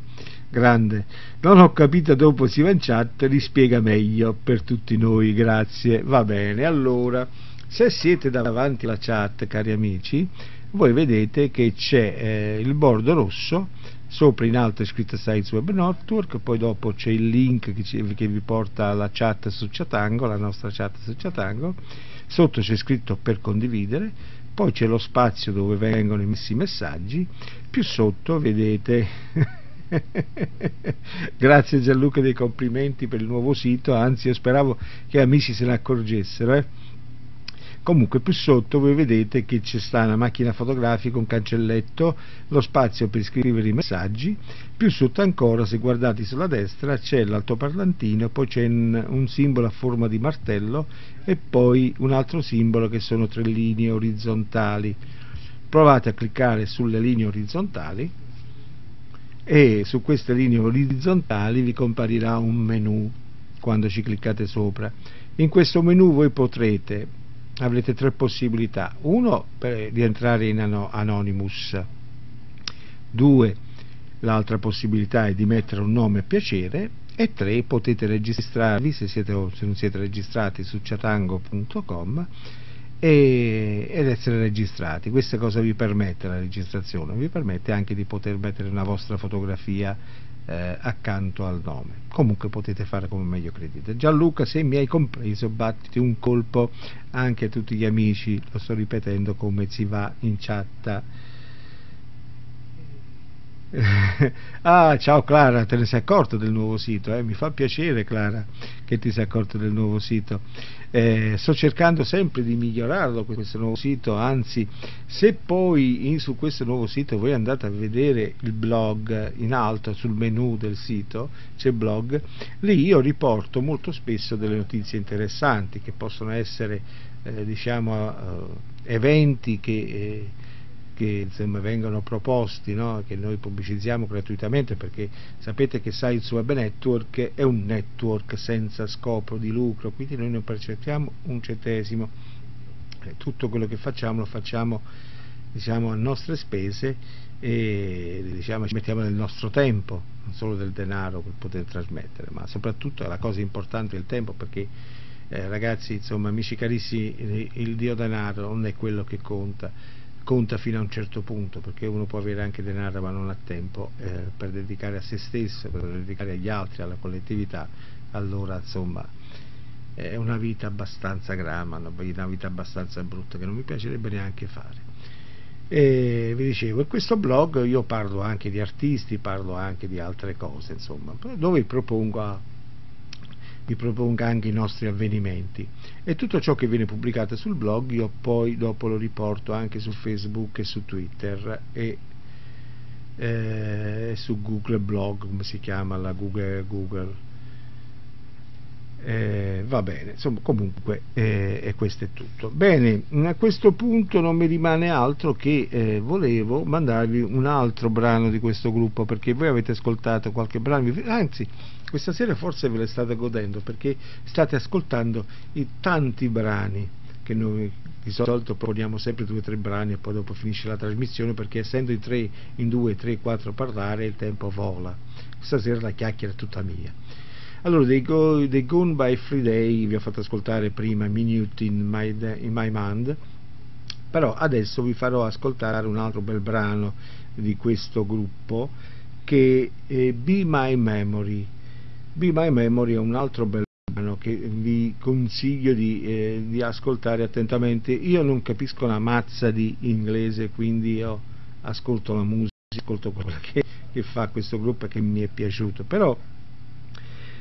Grande. Non ho capito dopo si va in chat, rispiega meglio per tutti noi, grazie. Va bene, allora, se siete davanti alla chat, cari amici, voi vedete che c'è eh, il bordo rosso, sopra in alto è scritto Sites Web Network, poi dopo c'è il link che, ci, che vi porta alla chat su Chatango, la nostra chat su Chatango, sotto c'è scritto per condividere, poi c'è lo spazio dove vengono emessi i messaggi, più sotto vedete grazie Gianluca dei complimenti per il nuovo sito, anzi io speravo che amici se ne accorgessero. Eh. Comunque più sotto voi vedete che c'è sta una macchina fotografica, un cancelletto, lo spazio per scrivere i messaggi, più sotto ancora se guardate sulla destra c'è l'altoparlantino, poi c'è un simbolo a forma di martello e poi un altro simbolo che sono tre linee orizzontali. Provate a cliccare sulle linee orizzontali e su queste linee orizzontali vi comparirà un menu quando ci cliccate sopra. In questo menu voi potrete avrete tre possibilità. Uno, per, di entrare in Anonymous. Due, l'altra possibilità è di mettere un nome a piacere. E tre, potete registrarvi, se, siete, se non siete registrati, su chatango.com ed essere registrati. Questa cosa vi permette la registrazione? Vi permette anche di poter mettere una vostra fotografia eh, accanto al nome. Comunque potete fare come meglio credete. Gianluca, se mi hai compreso, battiti un colpo anche a tutti gli amici, lo sto ripetendo come si va in chat. ah, ciao Clara, te ne sei accorto del nuovo sito? Eh? Mi fa piacere, Clara, che ti sei accorto del nuovo sito. Eh, sto cercando sempre di migliorarlo questo nuovo sito, anzi, se poi in, su questo nuovo sito voi andate a vedere il blog in alto sul menu del sito, c'è blog, lì io riporto molto spesso delle notizie interessanti che possono essere, eh, diciamo, eh, eventi che eh, che insomma, vengono proposti, no? che noi pubblicizziamo gratuitamente perché sapete che Sites Web Network è un network senza scopo di lucro, quindi noi non percettiamo un centesimo, eh, tutto quello che facciamo lo facciamo diciamo, a nostre spese e diciamo, ci mettiamo del nostro tempo, non solo del denaro per poter trasmettere, ma soprattutto la cosa importante è il tempo perché eh, ragazzi, insomma, amici carissimi, il dio denaro non è quello che conta conta fino a un certo punto, perché uno può avere anche denaro ma non ha tempo eh, per dedicare a se stesso, per dedicare agli altri, alla collettività, allora insomma è una vita abbastanza grama, una vita abbastanza brutta che non mi piacerebbe neanche fare. E vi dicevo, in questo blog io parlo anche di artisti, parlo anche di altre cose, insomma, dove propongo vi propongo anche i nostri avvenimenti e tutto ciò che viene pubblicato sul blog io poi dopo lo riporto anche su Facebook e su Twitter e eh, su Google Blog come si chiama la Google, Google Eh, va bene, insomma, comunque, eh, e questo è tutto. Bene, a questo punto non mi rimane altro che eh, volevo mandarvi un altro brano di questo gruppo, perché voi avete ascoltato qualche brano, anzi, questa sera forse ve le state godendo, perché state ascoltando i tanti brani che noi di solito proponiamo sempre due o tre brani e poi dopo finisce la trasmissione perché essendo in tre, in due, tre, quattro a parlare il tempo vola. Stasera la chiacchiera è tutta mia. Allora, dei, Go, dei Gone by Friday vi ho fatto ascoltare prima Minute in My, in my Mind, però adesso vi farò ascoltare un altro bel brano di questo gruppo che è Be My Memory. Be My Memory è un altro bel brano che vi consiglio di, eh, di ascoltare attentamente. Io non capisco una mazza di inglese, quindi io ascolto la musica, ascolto quello che, che fa questo gruppo che mi è piaciuto, però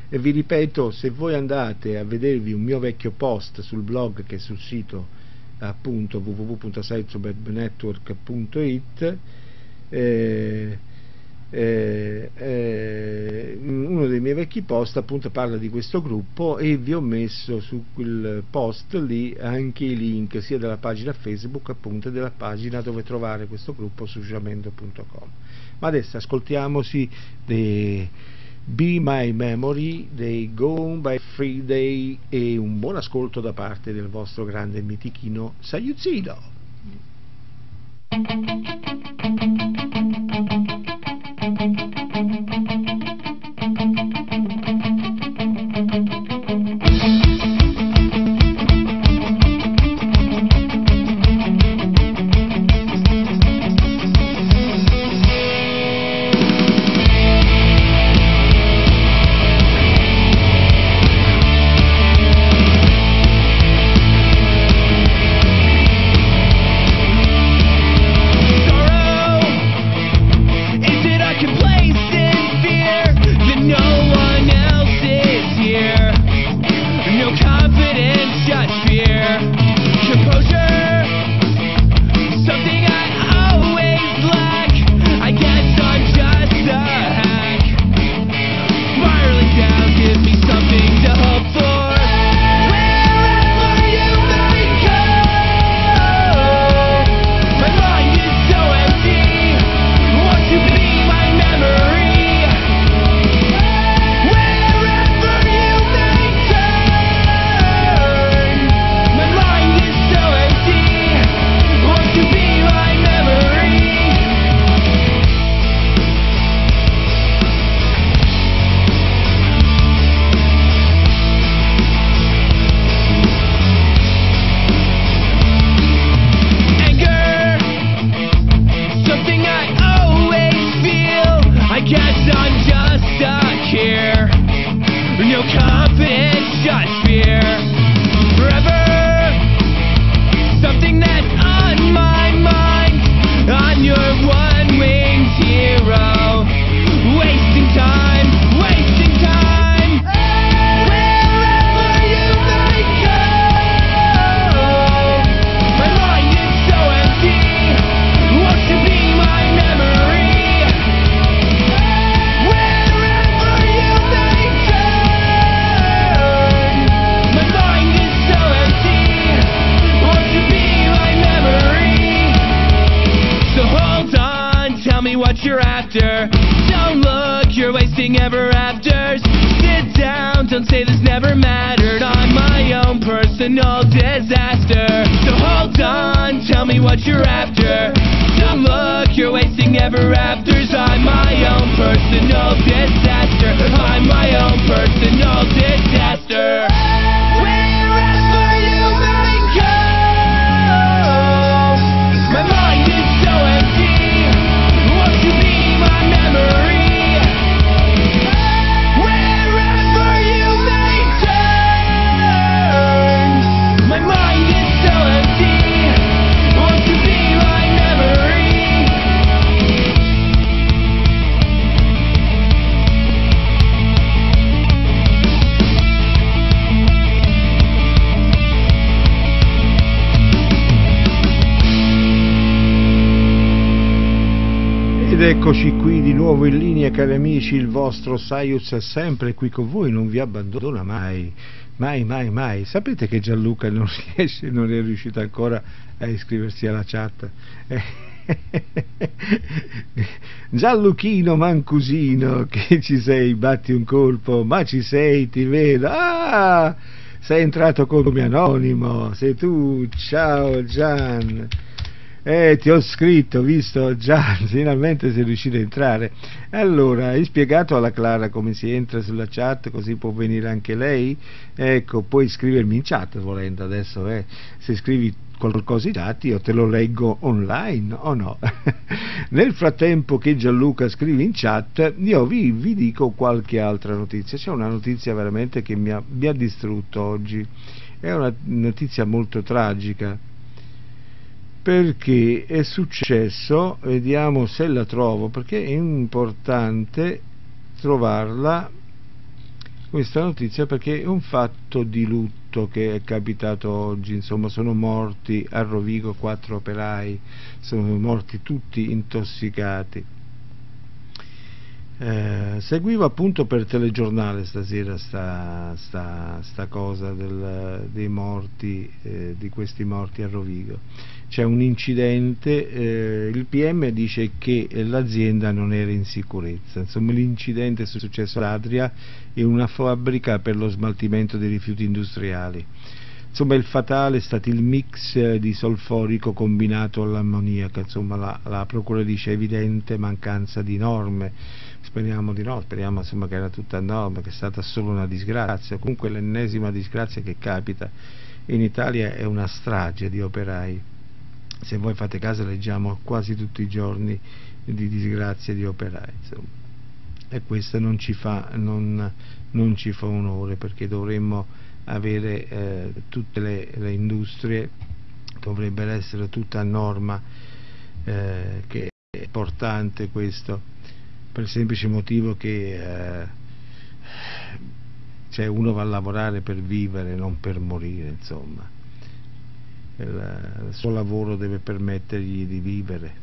e vi ripeto, se voi andate a vedervi un mio vecchio post sul blog che è sul sito appunto www.sitewebnetwork.it eh, eh, eh, uno dei miei vecchi post appunto parla di questo gruppo e vi ho messo su quel post lì anche i link sia della pagina Facebook appunto della pagina dove trovare questo gruppo su jamendo.com ma adesso ascoltiamoci dei Be My Memory dei Gone by Friday e un buon ascolto da parte del vostro grande mitichino Sayuzino. Thank you. Eccoci qui di nuovo in linea cari amici, il vostro Saius è sempre qui con voi, non vi abbandona mai, mai, mai, mai. Sapete che Gianluca non riesce, non è riuscito ancora a iscriversi alla chat? Eh, Gianluchino Mancusino, che ci sei, batti un colpo, ma ci sei, ti vedo. Ah, sei entrato come anonimo, sei tu, ciao Gian. Eh, ti ho scritto, visto, già, finalmente sei riuscito a entrare. Allora, hai spiegato alla Clara come si entra sulla chat, così può venire anche lei? Ecco, puoi scrivermi in chat volendo adesso, eh. Se scrivi qualcosa in chat io te lo leggo online o no? Nel frattempo che Gianluca scrive in chat, io vi, vi dico qualche altra notizia. C'è una notizia veramente che mi ha, mi ha distrutto oggi. È una notizia molto tragica perché è successo, vediamo se la trovo, perché è importante trovarla questa notizia perché è un fatto di lutto che è capitato oggi, insomma sono morti a Rovigo quattro operai, sono morti tutti intossicati. Eh, seguivo appunto per telegiornale stasera sta, sta, sta cosa del, dei morti, eh, di questi morti a Rovigo. C'è un incidente, eh, il PM dice che l'azienda non era in sicurezza, insomma l'incidente è successo ad Adria in una fabbrica per lo smaltimento dei rifiuti industriali. Insomma il fatale è stato il mix di solforico combinato all'ammoniaca, insomma la, la procura dice evidente mancanza di norme speriamo di no, speriamo insomma, che era tutta norma, che è stata solo una disgrazia, comunque l'ennesima disgrazia che capita in Italia è una strage di operai. Se voi fate caso leggiamo quasi tutti i giorni di disgrazie di operai, insomma. E questo non ci fa, non, non ci fa onore perché dovremmo avere eh, tutte le, le, industrie, dovrebbero essere tutte a norma, eh, che è importante questo per il semplice motivo che eh, cioè uno va a lavorare per vivere, non per morire, insomma. Il, il suo lavoro deve permettergli di vivere.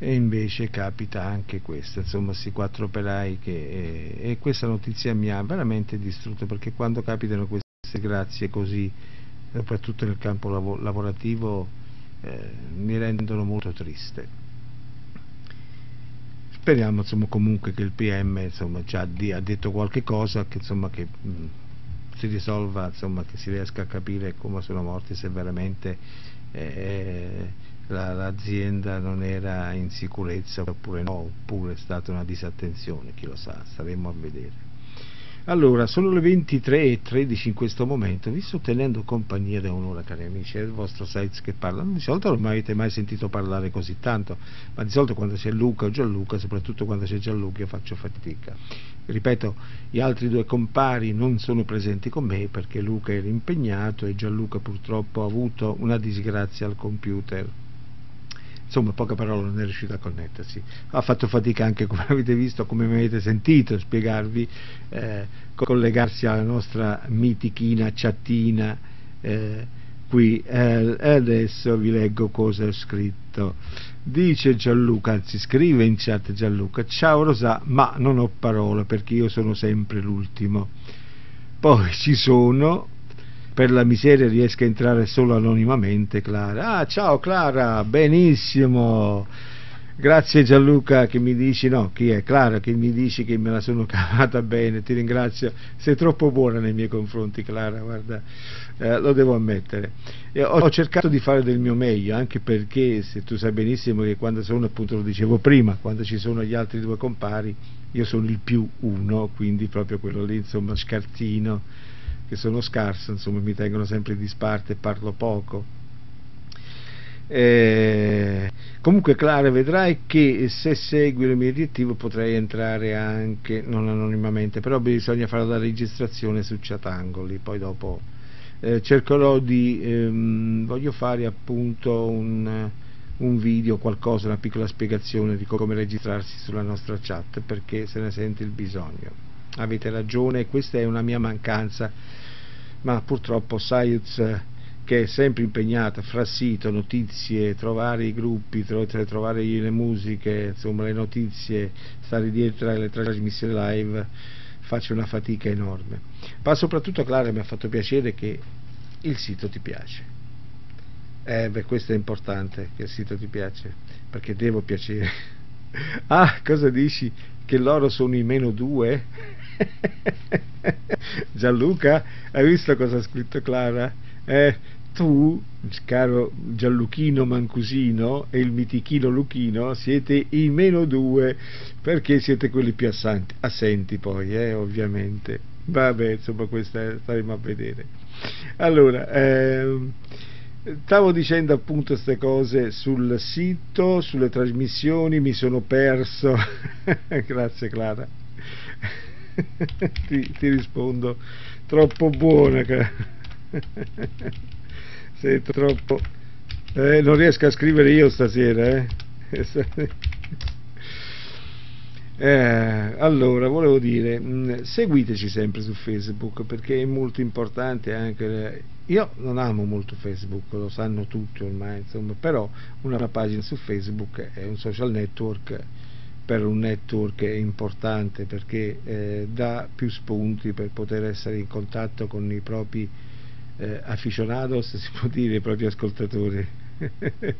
E invece capita anche questo, insomma, questi quattro operai che... Eh, e questa notizia mi ha veramente distrutto perché quando capitano queste grazie così, soprattutto nel campo lav lavorativo, eh, mi rendono molto triste. Speriamo insomma, comunque che il PM insomma, già ha detto qualche cosa che, insomma, che mh, si risolva, insomma, che si riesca a capire come sono morti, se veramente eh, la, l'azienda non era in sicurezza oppure no, oppure è stata una disattenzione, chi lo sa, staremo a vedere. Allora, sono le 23.13 in questo momento, vi sto tenendo compagnia da un'ora cari amici, è il vostro Sites che parla, di solito non mi avete mai sentito parlare così tanto, ma di solito quando c'è Luca o Gianluca, soprattutto quando c'è Gianluca io faccio fatica. Ripeto, gli altri due compari non sono presenti con me perché Luca era impegnato e Gianluca purtroppo ha avuto una disgrazia al computer insomma poche parole non è riuscito a connettersi. Ha fatto fatica anche come avete visto come mi avete sentito a spiegarvi eh, collegarsi alla nostra mitichina chattina eh, qui. Eh, adesso vi leggo cosa ho scritto. Dice Gianluca anzi scrive in chat Gianluca ciao Rosà ma non ho parole perché io sono sempre l'ultimo. Poi ci sono per la miseria riesca a entrare solo anonimamente Clara. Ah, ciao Clara, benissimo. Grazie Gianluca che mi dici, no, chi è? Clara che mi dici che me la sono cavata bene, ti ringrazio, sei troppo buona nei miei confronti Clara, guarda, eh, lo devo ammettere. E ho, ho, cercato di fare del mio meglio, anche perché se tu sai benissimo che quando sono, appunto lo dicevo prima, quando ci sono gli altri due compari, io sono il più uno, quindi proprio quello lì, insomma, scartino che sono scarso, insomma mi tengono sempre in disparte e parlo poco. Eh, comunque Clara vedrai che se segui le mie direttive potrei entrare anche non anonimamente però bisogna fare la registrazione su Chatangoli poi dopo eh, cercherò di ehm, voglio fare appunto un, un video qualcosa una piccola spiegazione di come registrarsi sulla nostra chat perché se ne sente il bisogno avete ragione questa è una mia mancanza ma purtroppo Sayuz che è sempre impegnata fra sito, notizie, trovare i gruppi, tro- trovare le musiche, insomma le notizie, stare dietro alle trasmissioni live, faccio una fatica enorme. Ma soprattutto Clara mi ha fatto piacere che il sito ti piace. Eh beh, questo è importante, che il sito ti piace, perché devo piacere. Ah, cosa dici? Che loro sono i meno due? Gianluca, hai visto cosa ha scritto Clara? Eh, tu, caro Gianluchino Mancusino e il mitichino Luchino, siete i meno due perché siete quelli più assenti, assenti poi, eh, ovviamente. Vabbè, insomma, questa staremo a vedere. Allora, ehm, stavo dicendo appunto queste cose sul sito, sulle trasmissioni, mi sono perso. Grazie Clara. ti, ti rispondo, troppo buona. Sei troppo... Eh, non riesco a scrivere io stasera, eh. Eh, allora, volevo dire, mh, seguiteci sempre su Facebook perché è molto importante anche. Io non amo molto Facebook, lo sanno tutti ormai, insomma, però una pagina su Facebook è un social network per un network è importante perché eh, dà più spunti per poter essere in contatto con i propri eh, aficionados, si può dire, i propri ascoltatori.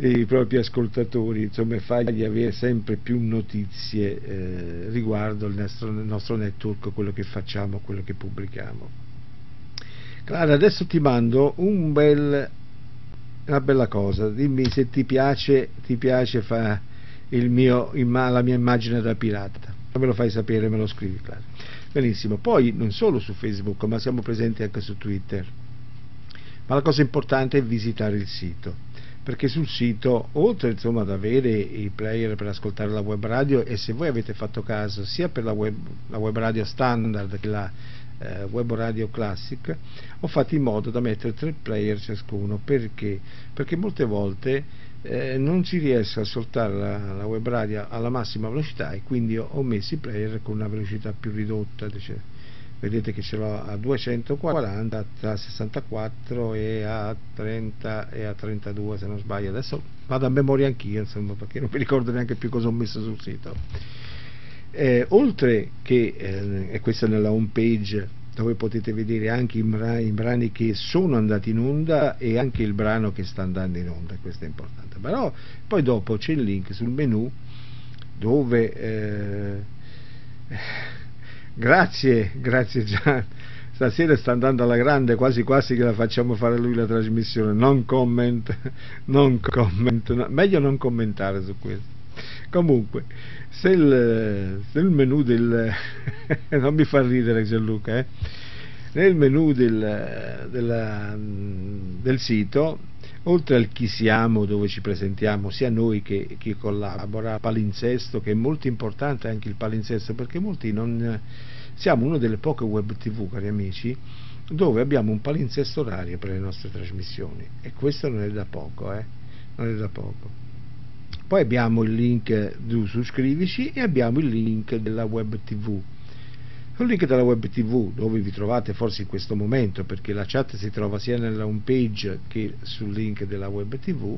i propri ascoltatori, insomma, fargli avere sempre più notizie eh, riguardo il nostro, il nostro, network, quello che facciamo, quello che pubblichiamo. Clara, adesso ti mando un bel, una bella cosa, dimmi se ti piace, ti piace fa mio, la mia immagine da pirata. Me lo fai sapere, me lo scrivi, Clara. Benissimo, poi non solo su Facebook, ma siamo presenti anche su Twitter. Ma la cosa importante è visitare il sito perché sul sito, oltre insomma, ad avere i player per ascoltare la web radio, e se voi avete fatto caso sia per la web, la web radio standard che la eh, web radio classic, ho fatto in modo da mettere tre player ciascuno, perché? Perché molte volte eh, non si riesce a ascoltare la, la, web radio alla massima velocità e quindi ho, messo i player con una velocità più ridotta. Dice, vedete che ce l'ho a 240 a 64 e a 30 e a 32 se non sbaglio adesso vado a memoria anch'io insomma perché non mi ricordo neanche più cosa ho messo sul sito eh, oltre che eh, e questa è nella home page dove potete vedere anche i brani, i brani, che sono andati in onda e anche il brano che sta andando in onda, questo è importante. Però poi dopo c'è il link sul menu dove eh, Grazie, grazie Gian. Stasera sta andando alla grande, quasi quasi che la facciamo fare lui la trasmissione. Non comment, non comment, no, meglio non commentare su questo. Comunque, se il, se il menu del... non mi fa ridere Gianluca, eh? Nel menu del, della, del sito oltre al chi siamo, dove ci presentiamo, sia noi che chi collabora, palinsesto, che è molto importante anche il palinsesto, perché molti non... Siamo una delle poche web tv, cari amici, dove abbiamo un palinsesto orario per le nostre trasmissioni e questo non è da poco, eh? Non è da poco. Poi abbiamo il link di Suscrivici e abbiamo il link della web tv il link della web tv dove vi trovate forse in questo momento perché la chat si trova sia nella home page che sul link della web tv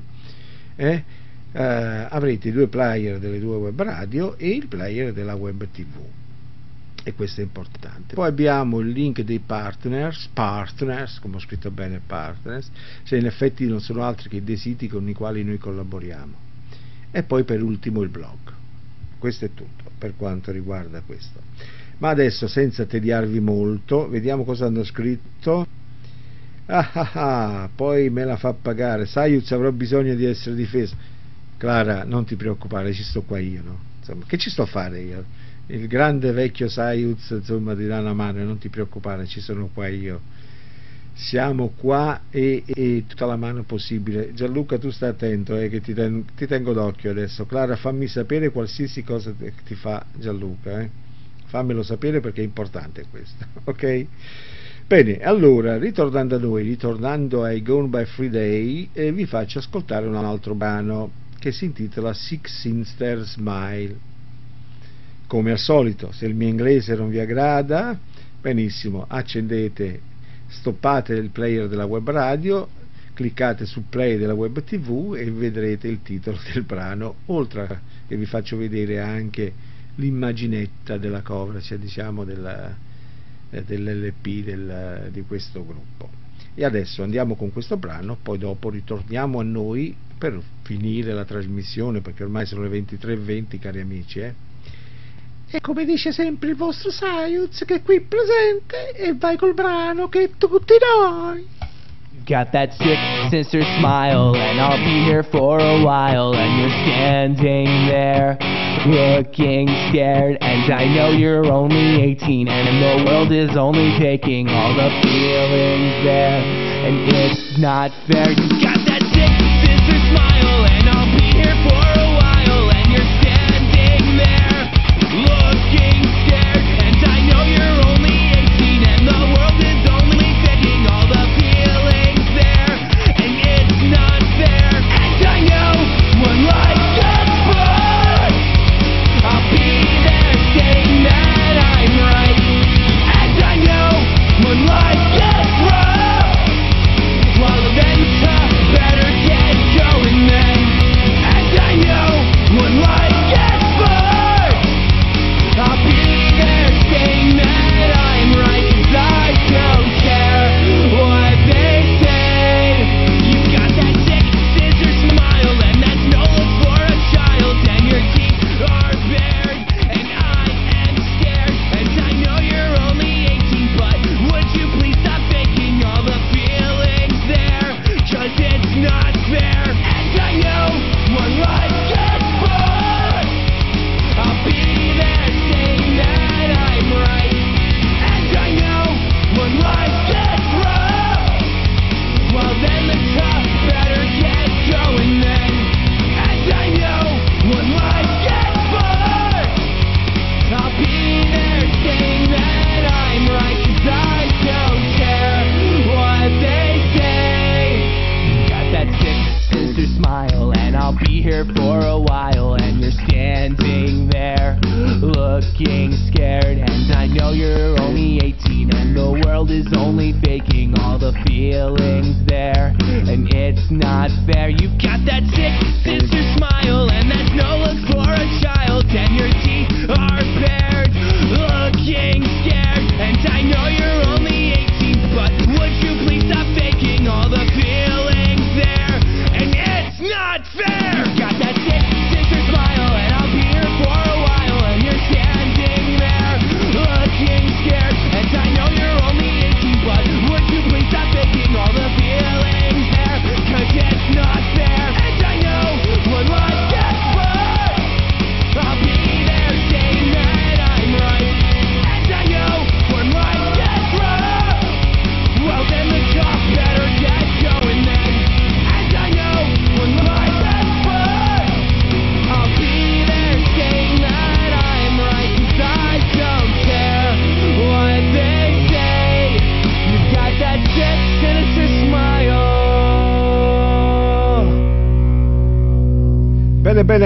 eh, eh, avrete i due player delle due web radio e il player della web tv e questo è importante. Poi abbiamo il link dei partners partners come ho scritto bene partners se in effetti non sono altri che dei siti con i quali noi collaboriamo e poi per ultimo il blog questo è tutto per quanto riguarda questo ma adesso, senza tediarvi molto, vediamo cosa hanno scritto. Ah ah ah, poi me la fa pagare. Sayuz avrò bisogno di essere difeso. Clara, non ti preoccupare, ci sto qua io, no? Insomma, che ci sto a fare io? Il grande vecchio Sayuz, insomma, ti dà una mano, non ti preoccupare, ci sono qua io. Siamo qua e, e tutta la mano possibile. Gianluca, tu stai attento, eh, che ti, ten, ti tengo d'occhio adesso. Clara, fammi sapere qualsiasi cosa ti fa Gianluca, eh fammelo sapere perché è importante questo, ok? Bene, allora, ritornando a noi, ritornando ai Gone by Free Day, eh, vi faccio ascoltare un altro brano che si intitola Six Sinister Smile. Come al solito, se il mio inglese non vi aggrada, benissimo, accendete stoppate il player della web radio, cliccate su play della web tv e vedrete il titolo del brano, oltre che vi faccio vedere anche l'immaginetta della cover, cioè diciamo eh, dell'LP del- di questo gruppo. E adesso andiamo con questo brano, poi dopo ritorniamo a noi per finire la trasmissione, perché ormai sono le 23.20 cari amici. Eh? E come dice sempre il vostro Sayuz, che è qui presente, e vai col brano che tutti noi. Got that sick sinister smile, and I'll be here for a while. And you're standing there, looking scared. And I know you're only 18, and the world is only taking all the feelings there. And it's not fair. You got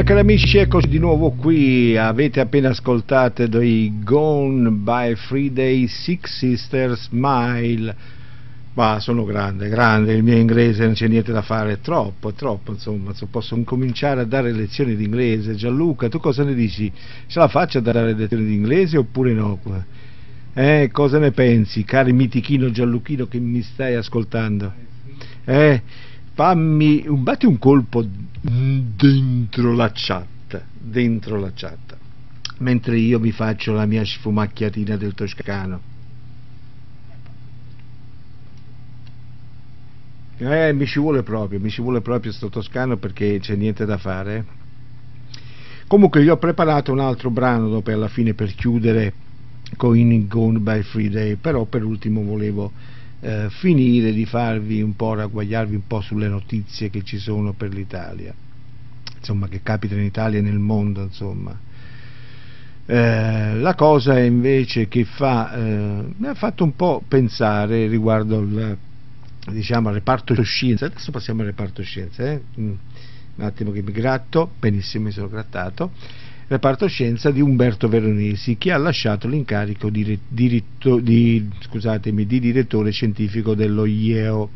cari amici, eccoci di nuovo qui. Avete appena ascoltato dei Gone by Friday Six Sisters Smile. Ma sono grande, grande, il mio inglese non c'è niente da fare, troppo, troppo, insomma, so- posso incominciare a dare lezioni di inglese. Gianluca, tu cosa ne dici? Ce la faccio a dare lezioni di inglese oppure no? Eh, cosa ne pensi, cari mitichino Gianluchino che mi stai ascoltando? Eh, fammi, batti un colpo dentro la chat, dentro la chat, mentre io mi faccio la mia sfumacchiatina del toscano. Eh, mi ci vuole proprio, mi ci vuole proprio sto toscano perché c'è niente da fare. Comunque vi ho preparato un altro brano dopo alla fine per chiudere con In Gone by Friday, però per ultimo volevo eh, finire di farvi un po', ragguagliarvi un po' sulle notizie che ci sono per l'Italia, insomma che capitano in Italia e nel mondo, insomma. Eh, la cosa invece che fa, eh, mi ha fatto un po' pensare riguardo al, diciamo, al reparto scienze, adesso passiamo al reparto scienze, eh? Mm, un attimo che mi gratto, benissimo mi sono grattato, reparto scienza di Umberto Veronesi, che ha lasciato l'incarico di, di- scusatemi, di direttore scientifico dello IEO.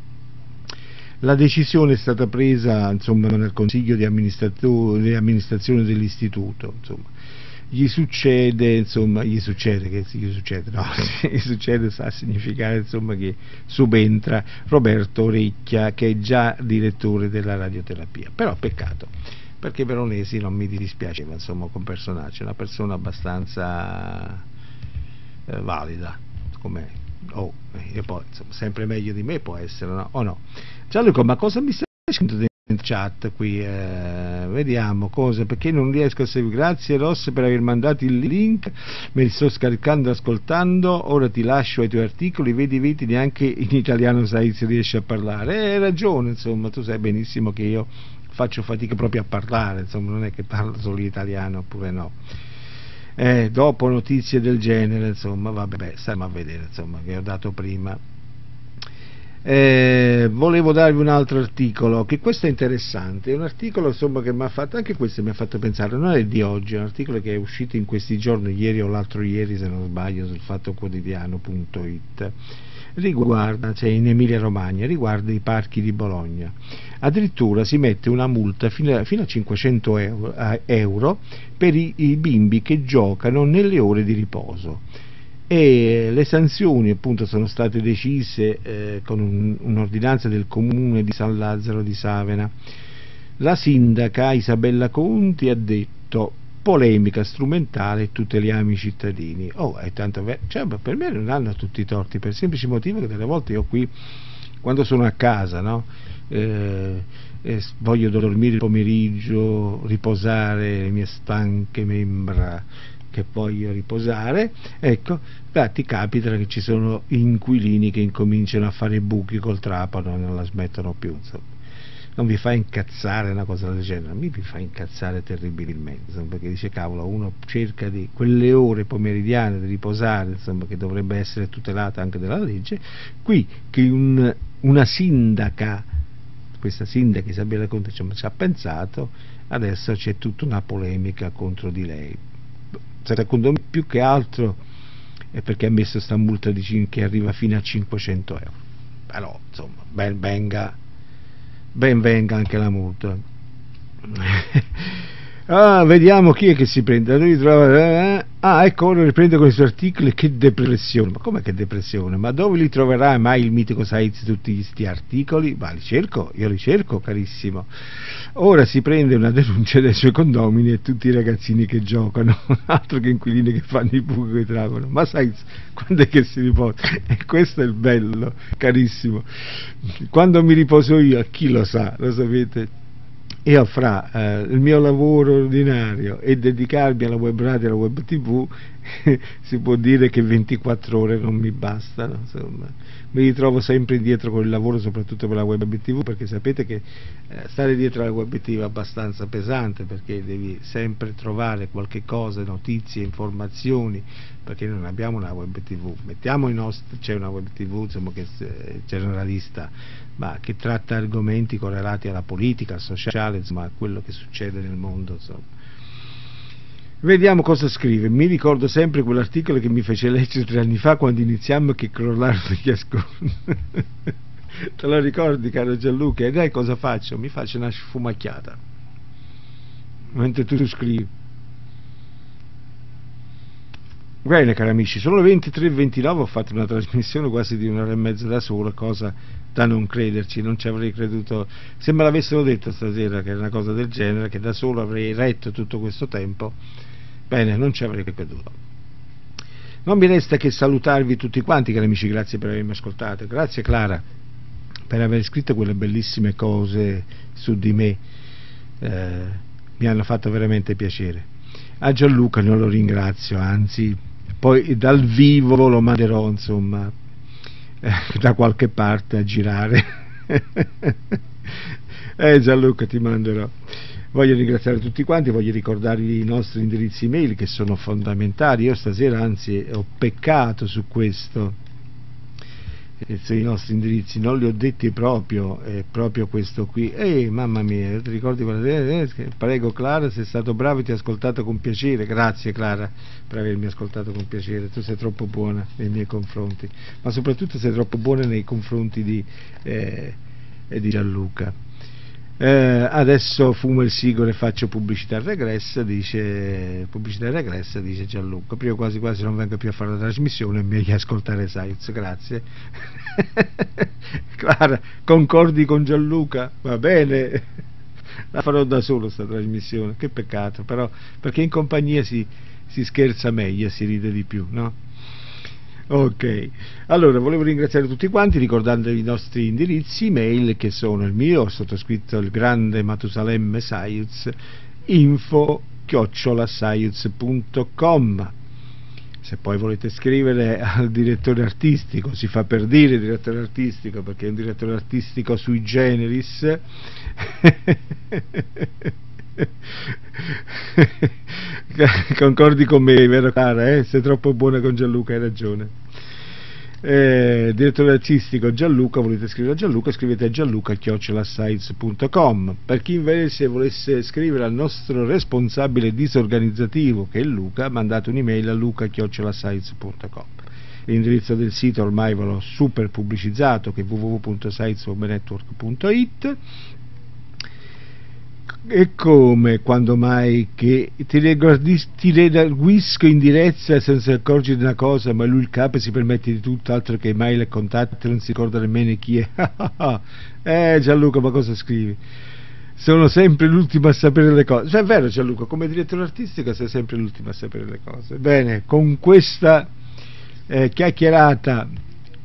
La decisione è stata presa insomma, nel consiglio di, di amministrazione dell'istituto. Insomma. Gli succede, insomma, gli succede, che gli succede, no, gli succede sta a significare insomma, che subentra Roberto Orecchia, che è già direttore della radioterapia. Però peccato, perché Veronesi non mi dispiaceva insomma, come personaggio, una persona abbastanza eh, valida, come oh, e poi insomma, sempre meglio di me può essere, no? o no? Gianluca, ma cosa mi stai dicendo in chat qui? Eh, vediamo cosa, perché non riesco a seguire. Grazie Ross per aver mandato il link, me li sto scaricando ascoltando, ora ti lascio ai tuoi articoli, vedi, vedi, neanche in italiano sai se riesci a parlare. Eh, hai ragione, insomma, tu sai benissimo che io faccio fatica proprio a parlare, insomma, non è che parlo solo italiano oppure no. Eh, dopo notizie del genere, insomma, vabbè, stiamo a vedere, insomma, che ho dato prima. Eh, volevo darvi un altro articolo, che questo è interessante, è un articolo insomma, che mi ha fatto, anche questo mi ha fatto pensare, non è di oggi, è un articolo che è uscito in questi giorni, ieri o l'altro ieri se non sbaglio, sul fattoquotidiano.it, riguarda, cioè in Emilia Romagna, riguarda i parchi di Bologna. Addirittura si mette una multa fino a, fino a 500 euro, a- euro per i, i bimbi che giocano nelle ore di riposo e le sanzioni appunto sono state decise eh, con un- un'ordinanza del comune di San Lazzaro di Savena. La sindaca Isabella Conti ha detto polemica strumentale tuteliamo i cittadini. Oh, è tanto ve- cioè, per me non hanno tutti i torti, per il semplice motivo che delle volte io qui, quando sono a casa, no? Eh, eh, voglio dormire il pomeriggio, riposare le mie stanche membra che voglio riposare, ecco, beh, ti capita che ci sono inquilini che incominciano a fare buchi col trapano e non la smettono più, insomma. Non vi fa incazzare una cosa del genere, a me vi fa incazzare terribilmente, insomma, perché dice cavolo, uno cerca di quelle ore pomeridiane di riposare, insomma, che dovrebbe essere tutelata anche dalla legge, qui che un- una sindaca, questa sindaca Isabella Conte ci ha- pensato, adesso c'è tutta una polemica contro di lei. Secondo me più che altro è perché ha messo sta multa di che arriva fino a 500 euro. Però insomma ben venga ben venga anche la multa ah vediamo chi è che si prende. Eh, ah ecco ora riprende con i suoi articoli che depressione. Ma come che depressione? Ma dove li troverà mai il mitico Saiz tutti questi articoli? Ma li cerco io li cerco carissimo. Ora si prende una denuncia dai suoi condomini e tutti i ragazzini che giocano. Altro che inquilini che fanno i buchi che trovano ma sai quando è che si riposa? E questo è il bello carissimo. Quando mi riposo io chi lo sa lo sapete io fra eh, il mio lavoro ordinario e dedicarmi alla web radio e alla web tv si può dire che 24 ore non mi bastano insomma mi ritrovo sempre indietro con il lavoro soprattutto per la web tv perché sapete che eh, stare dietro alla web tv è abbastanza pesante perché devi sempre trovare qualche cosa notizie informazioni perché non abbiamo una web tv mettiamo i nostri c'è una web tv insomma che è generalista ma che tratta argomenti correlati alla politica al sociale insomma a quello che succede nel mondo insomma Vediamo cosa scrive. Mi ricordo sempre quell'articolo che mi fece leggere tre anni fa quando iniziammo che crollarono gli ascolti. Te lo ricordi, caro Gianluca? E dai cosa faccio? Mi faccio una sfumacchiata. Mentre tu scrivi. Bene, cari amici, sono le 23.29, ho fatto una trasmissione quasi di un'ora e mezza da sola, cosa da non crederci, non ci avrei creduto, se me l'avessero detto stasera che era una cosa del genere, che da solo avrei retto tutto questo tempo, bene, non ci avrei creduto. Non mi resta che salutarvi tutti quanti, cari amici, grazie per avermi ascoltato, grazie Clara per aver scritto quelle bellissime cose su di me, eh, mi hanno fatto veramente piacere. A Gianluca non lo ringrazio, anzi, poi dal vivo lo manderò, insomma, eh, da qualche parte a girare. eh Gianluca ti manderò. Voglio ringraziare tutti quanti, voglio ricordarvi i nostri indirizzi email che sono fondamentali. Io stasera anzi ho peccato su questo eh, sui nostri indirizzi, non li ho detti proprio, è proprio questo qui. Ehi, mamma mia, ti ricordi quella eh, eh, Prego Clara, sei stato bravo e ti ho ascoltato con piacere. Grazie Clara per avermi ascoltato con piacere. Tu sei troppo buona nei miei confronti, ma soprattutto sei troppo buona nei confronti di, eh, di Gianluca. Eh, adesso fumo il sigaro e faccio pubblicità regressa, dice, pubblicità regressa, dice Gianluca. Prima quasi quasi non vengo più a fare la trasmissione, è meglio ascoltare Saiz, grazie. Clara, concordi con Gianluca? Va bene, la farò da solo sta trasmissione, che peccato, però perché in compagnia si, si scherza meglio si ride di più, no? Ok, allora volevo ringraziare tutti quanti ricordandovi i nostri indirizzi email che sono il mio, sottoscritto il grande Matusalemme Saiuz, info chiocciolasaiuz.com se poi volete scrivere al direttore artistico, si fa per dire direttore artistico perché è un direttore artistico sui generis Concordi con me, vero Cara? Eh? Sei troppo buona con Gianluca, hai ragione. Eh, direttore artistico Gianluca, volete scrivere a Gianluca, scrivete a gianluca.sites.com. Per chi invece volesse scrivere al nostro responsabile disorganizzativo, che è Luca, mandate un'email a luca.sites.com. L'indirizzo del sito ormai ve l'ho super pubblicizzato, che è www.siteswomanetwork.it e come quando mai che redarguisco in direzza senza accorgere di una cosa, ma lui il capo si permette di tutto altro che mai le contatto non si ricorda nemmeno chi è. eh Gianluca, ma cosa scrivi? Sono sempre l'ultimo a sapere le cose. Cioè, è vero Gianluca, come direttore artistico sei sempre l'ultimo a sapere le cose. Bene, con questa eh, chiacchierata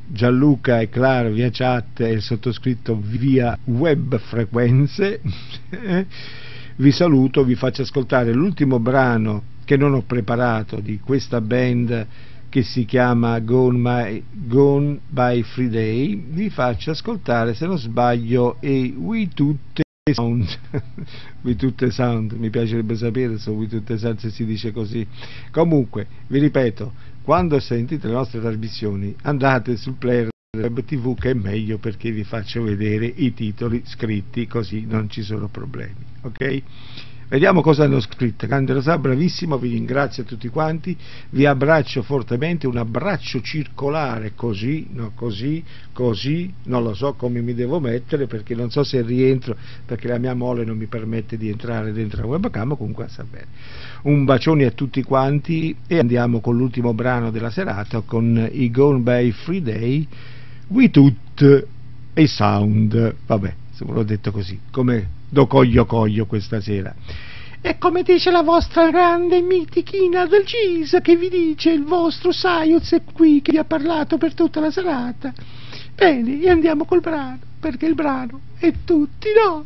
Gianluca e Clara via chat e il sottoscritto via web frequenze. vi saluto, vi faccio ascoltare l'ultimo brano che non ho preparato di questa band che si chiama Gone by, Gone by Friday. Vi faccio ascoltare, se non sbaglio, e We Tutte Sound. we Tutte Sound, mi piacerebbe sapere se We Tutte Sound se si dice così. Comunque, vi ripeto, quando sentite le nostre trasmissioni andate sul player web tv che è meglio perché vi faccio vedere i titoli scritti così non ci sono problemi ok? Vediamo cosa hanno scritto. Candelasa, bravissimo, vi ringrazio a tutti quanti, vi abbraccio fortemente, un abbraccio circolare, così, no, così, così, non lo so come mi devo mettere perché non so se rientro, perché la mia mole non mi permette di entrare dentro la webcam, comunque sta bene. Un bacione a tutti quanti e andiamo con l'ultimo brano della serata con i Gone by Free Day, We Tut e Sound, vabbè, l'ho detto così, come do coglio coglio questa sera. E come dice la vostra grande mitichina del GIS che vi dice il vostro Saiuz è qui che vi ha parlato per tutta la serata. Bene, e andiamo col brano, perché il brano è tutti noi.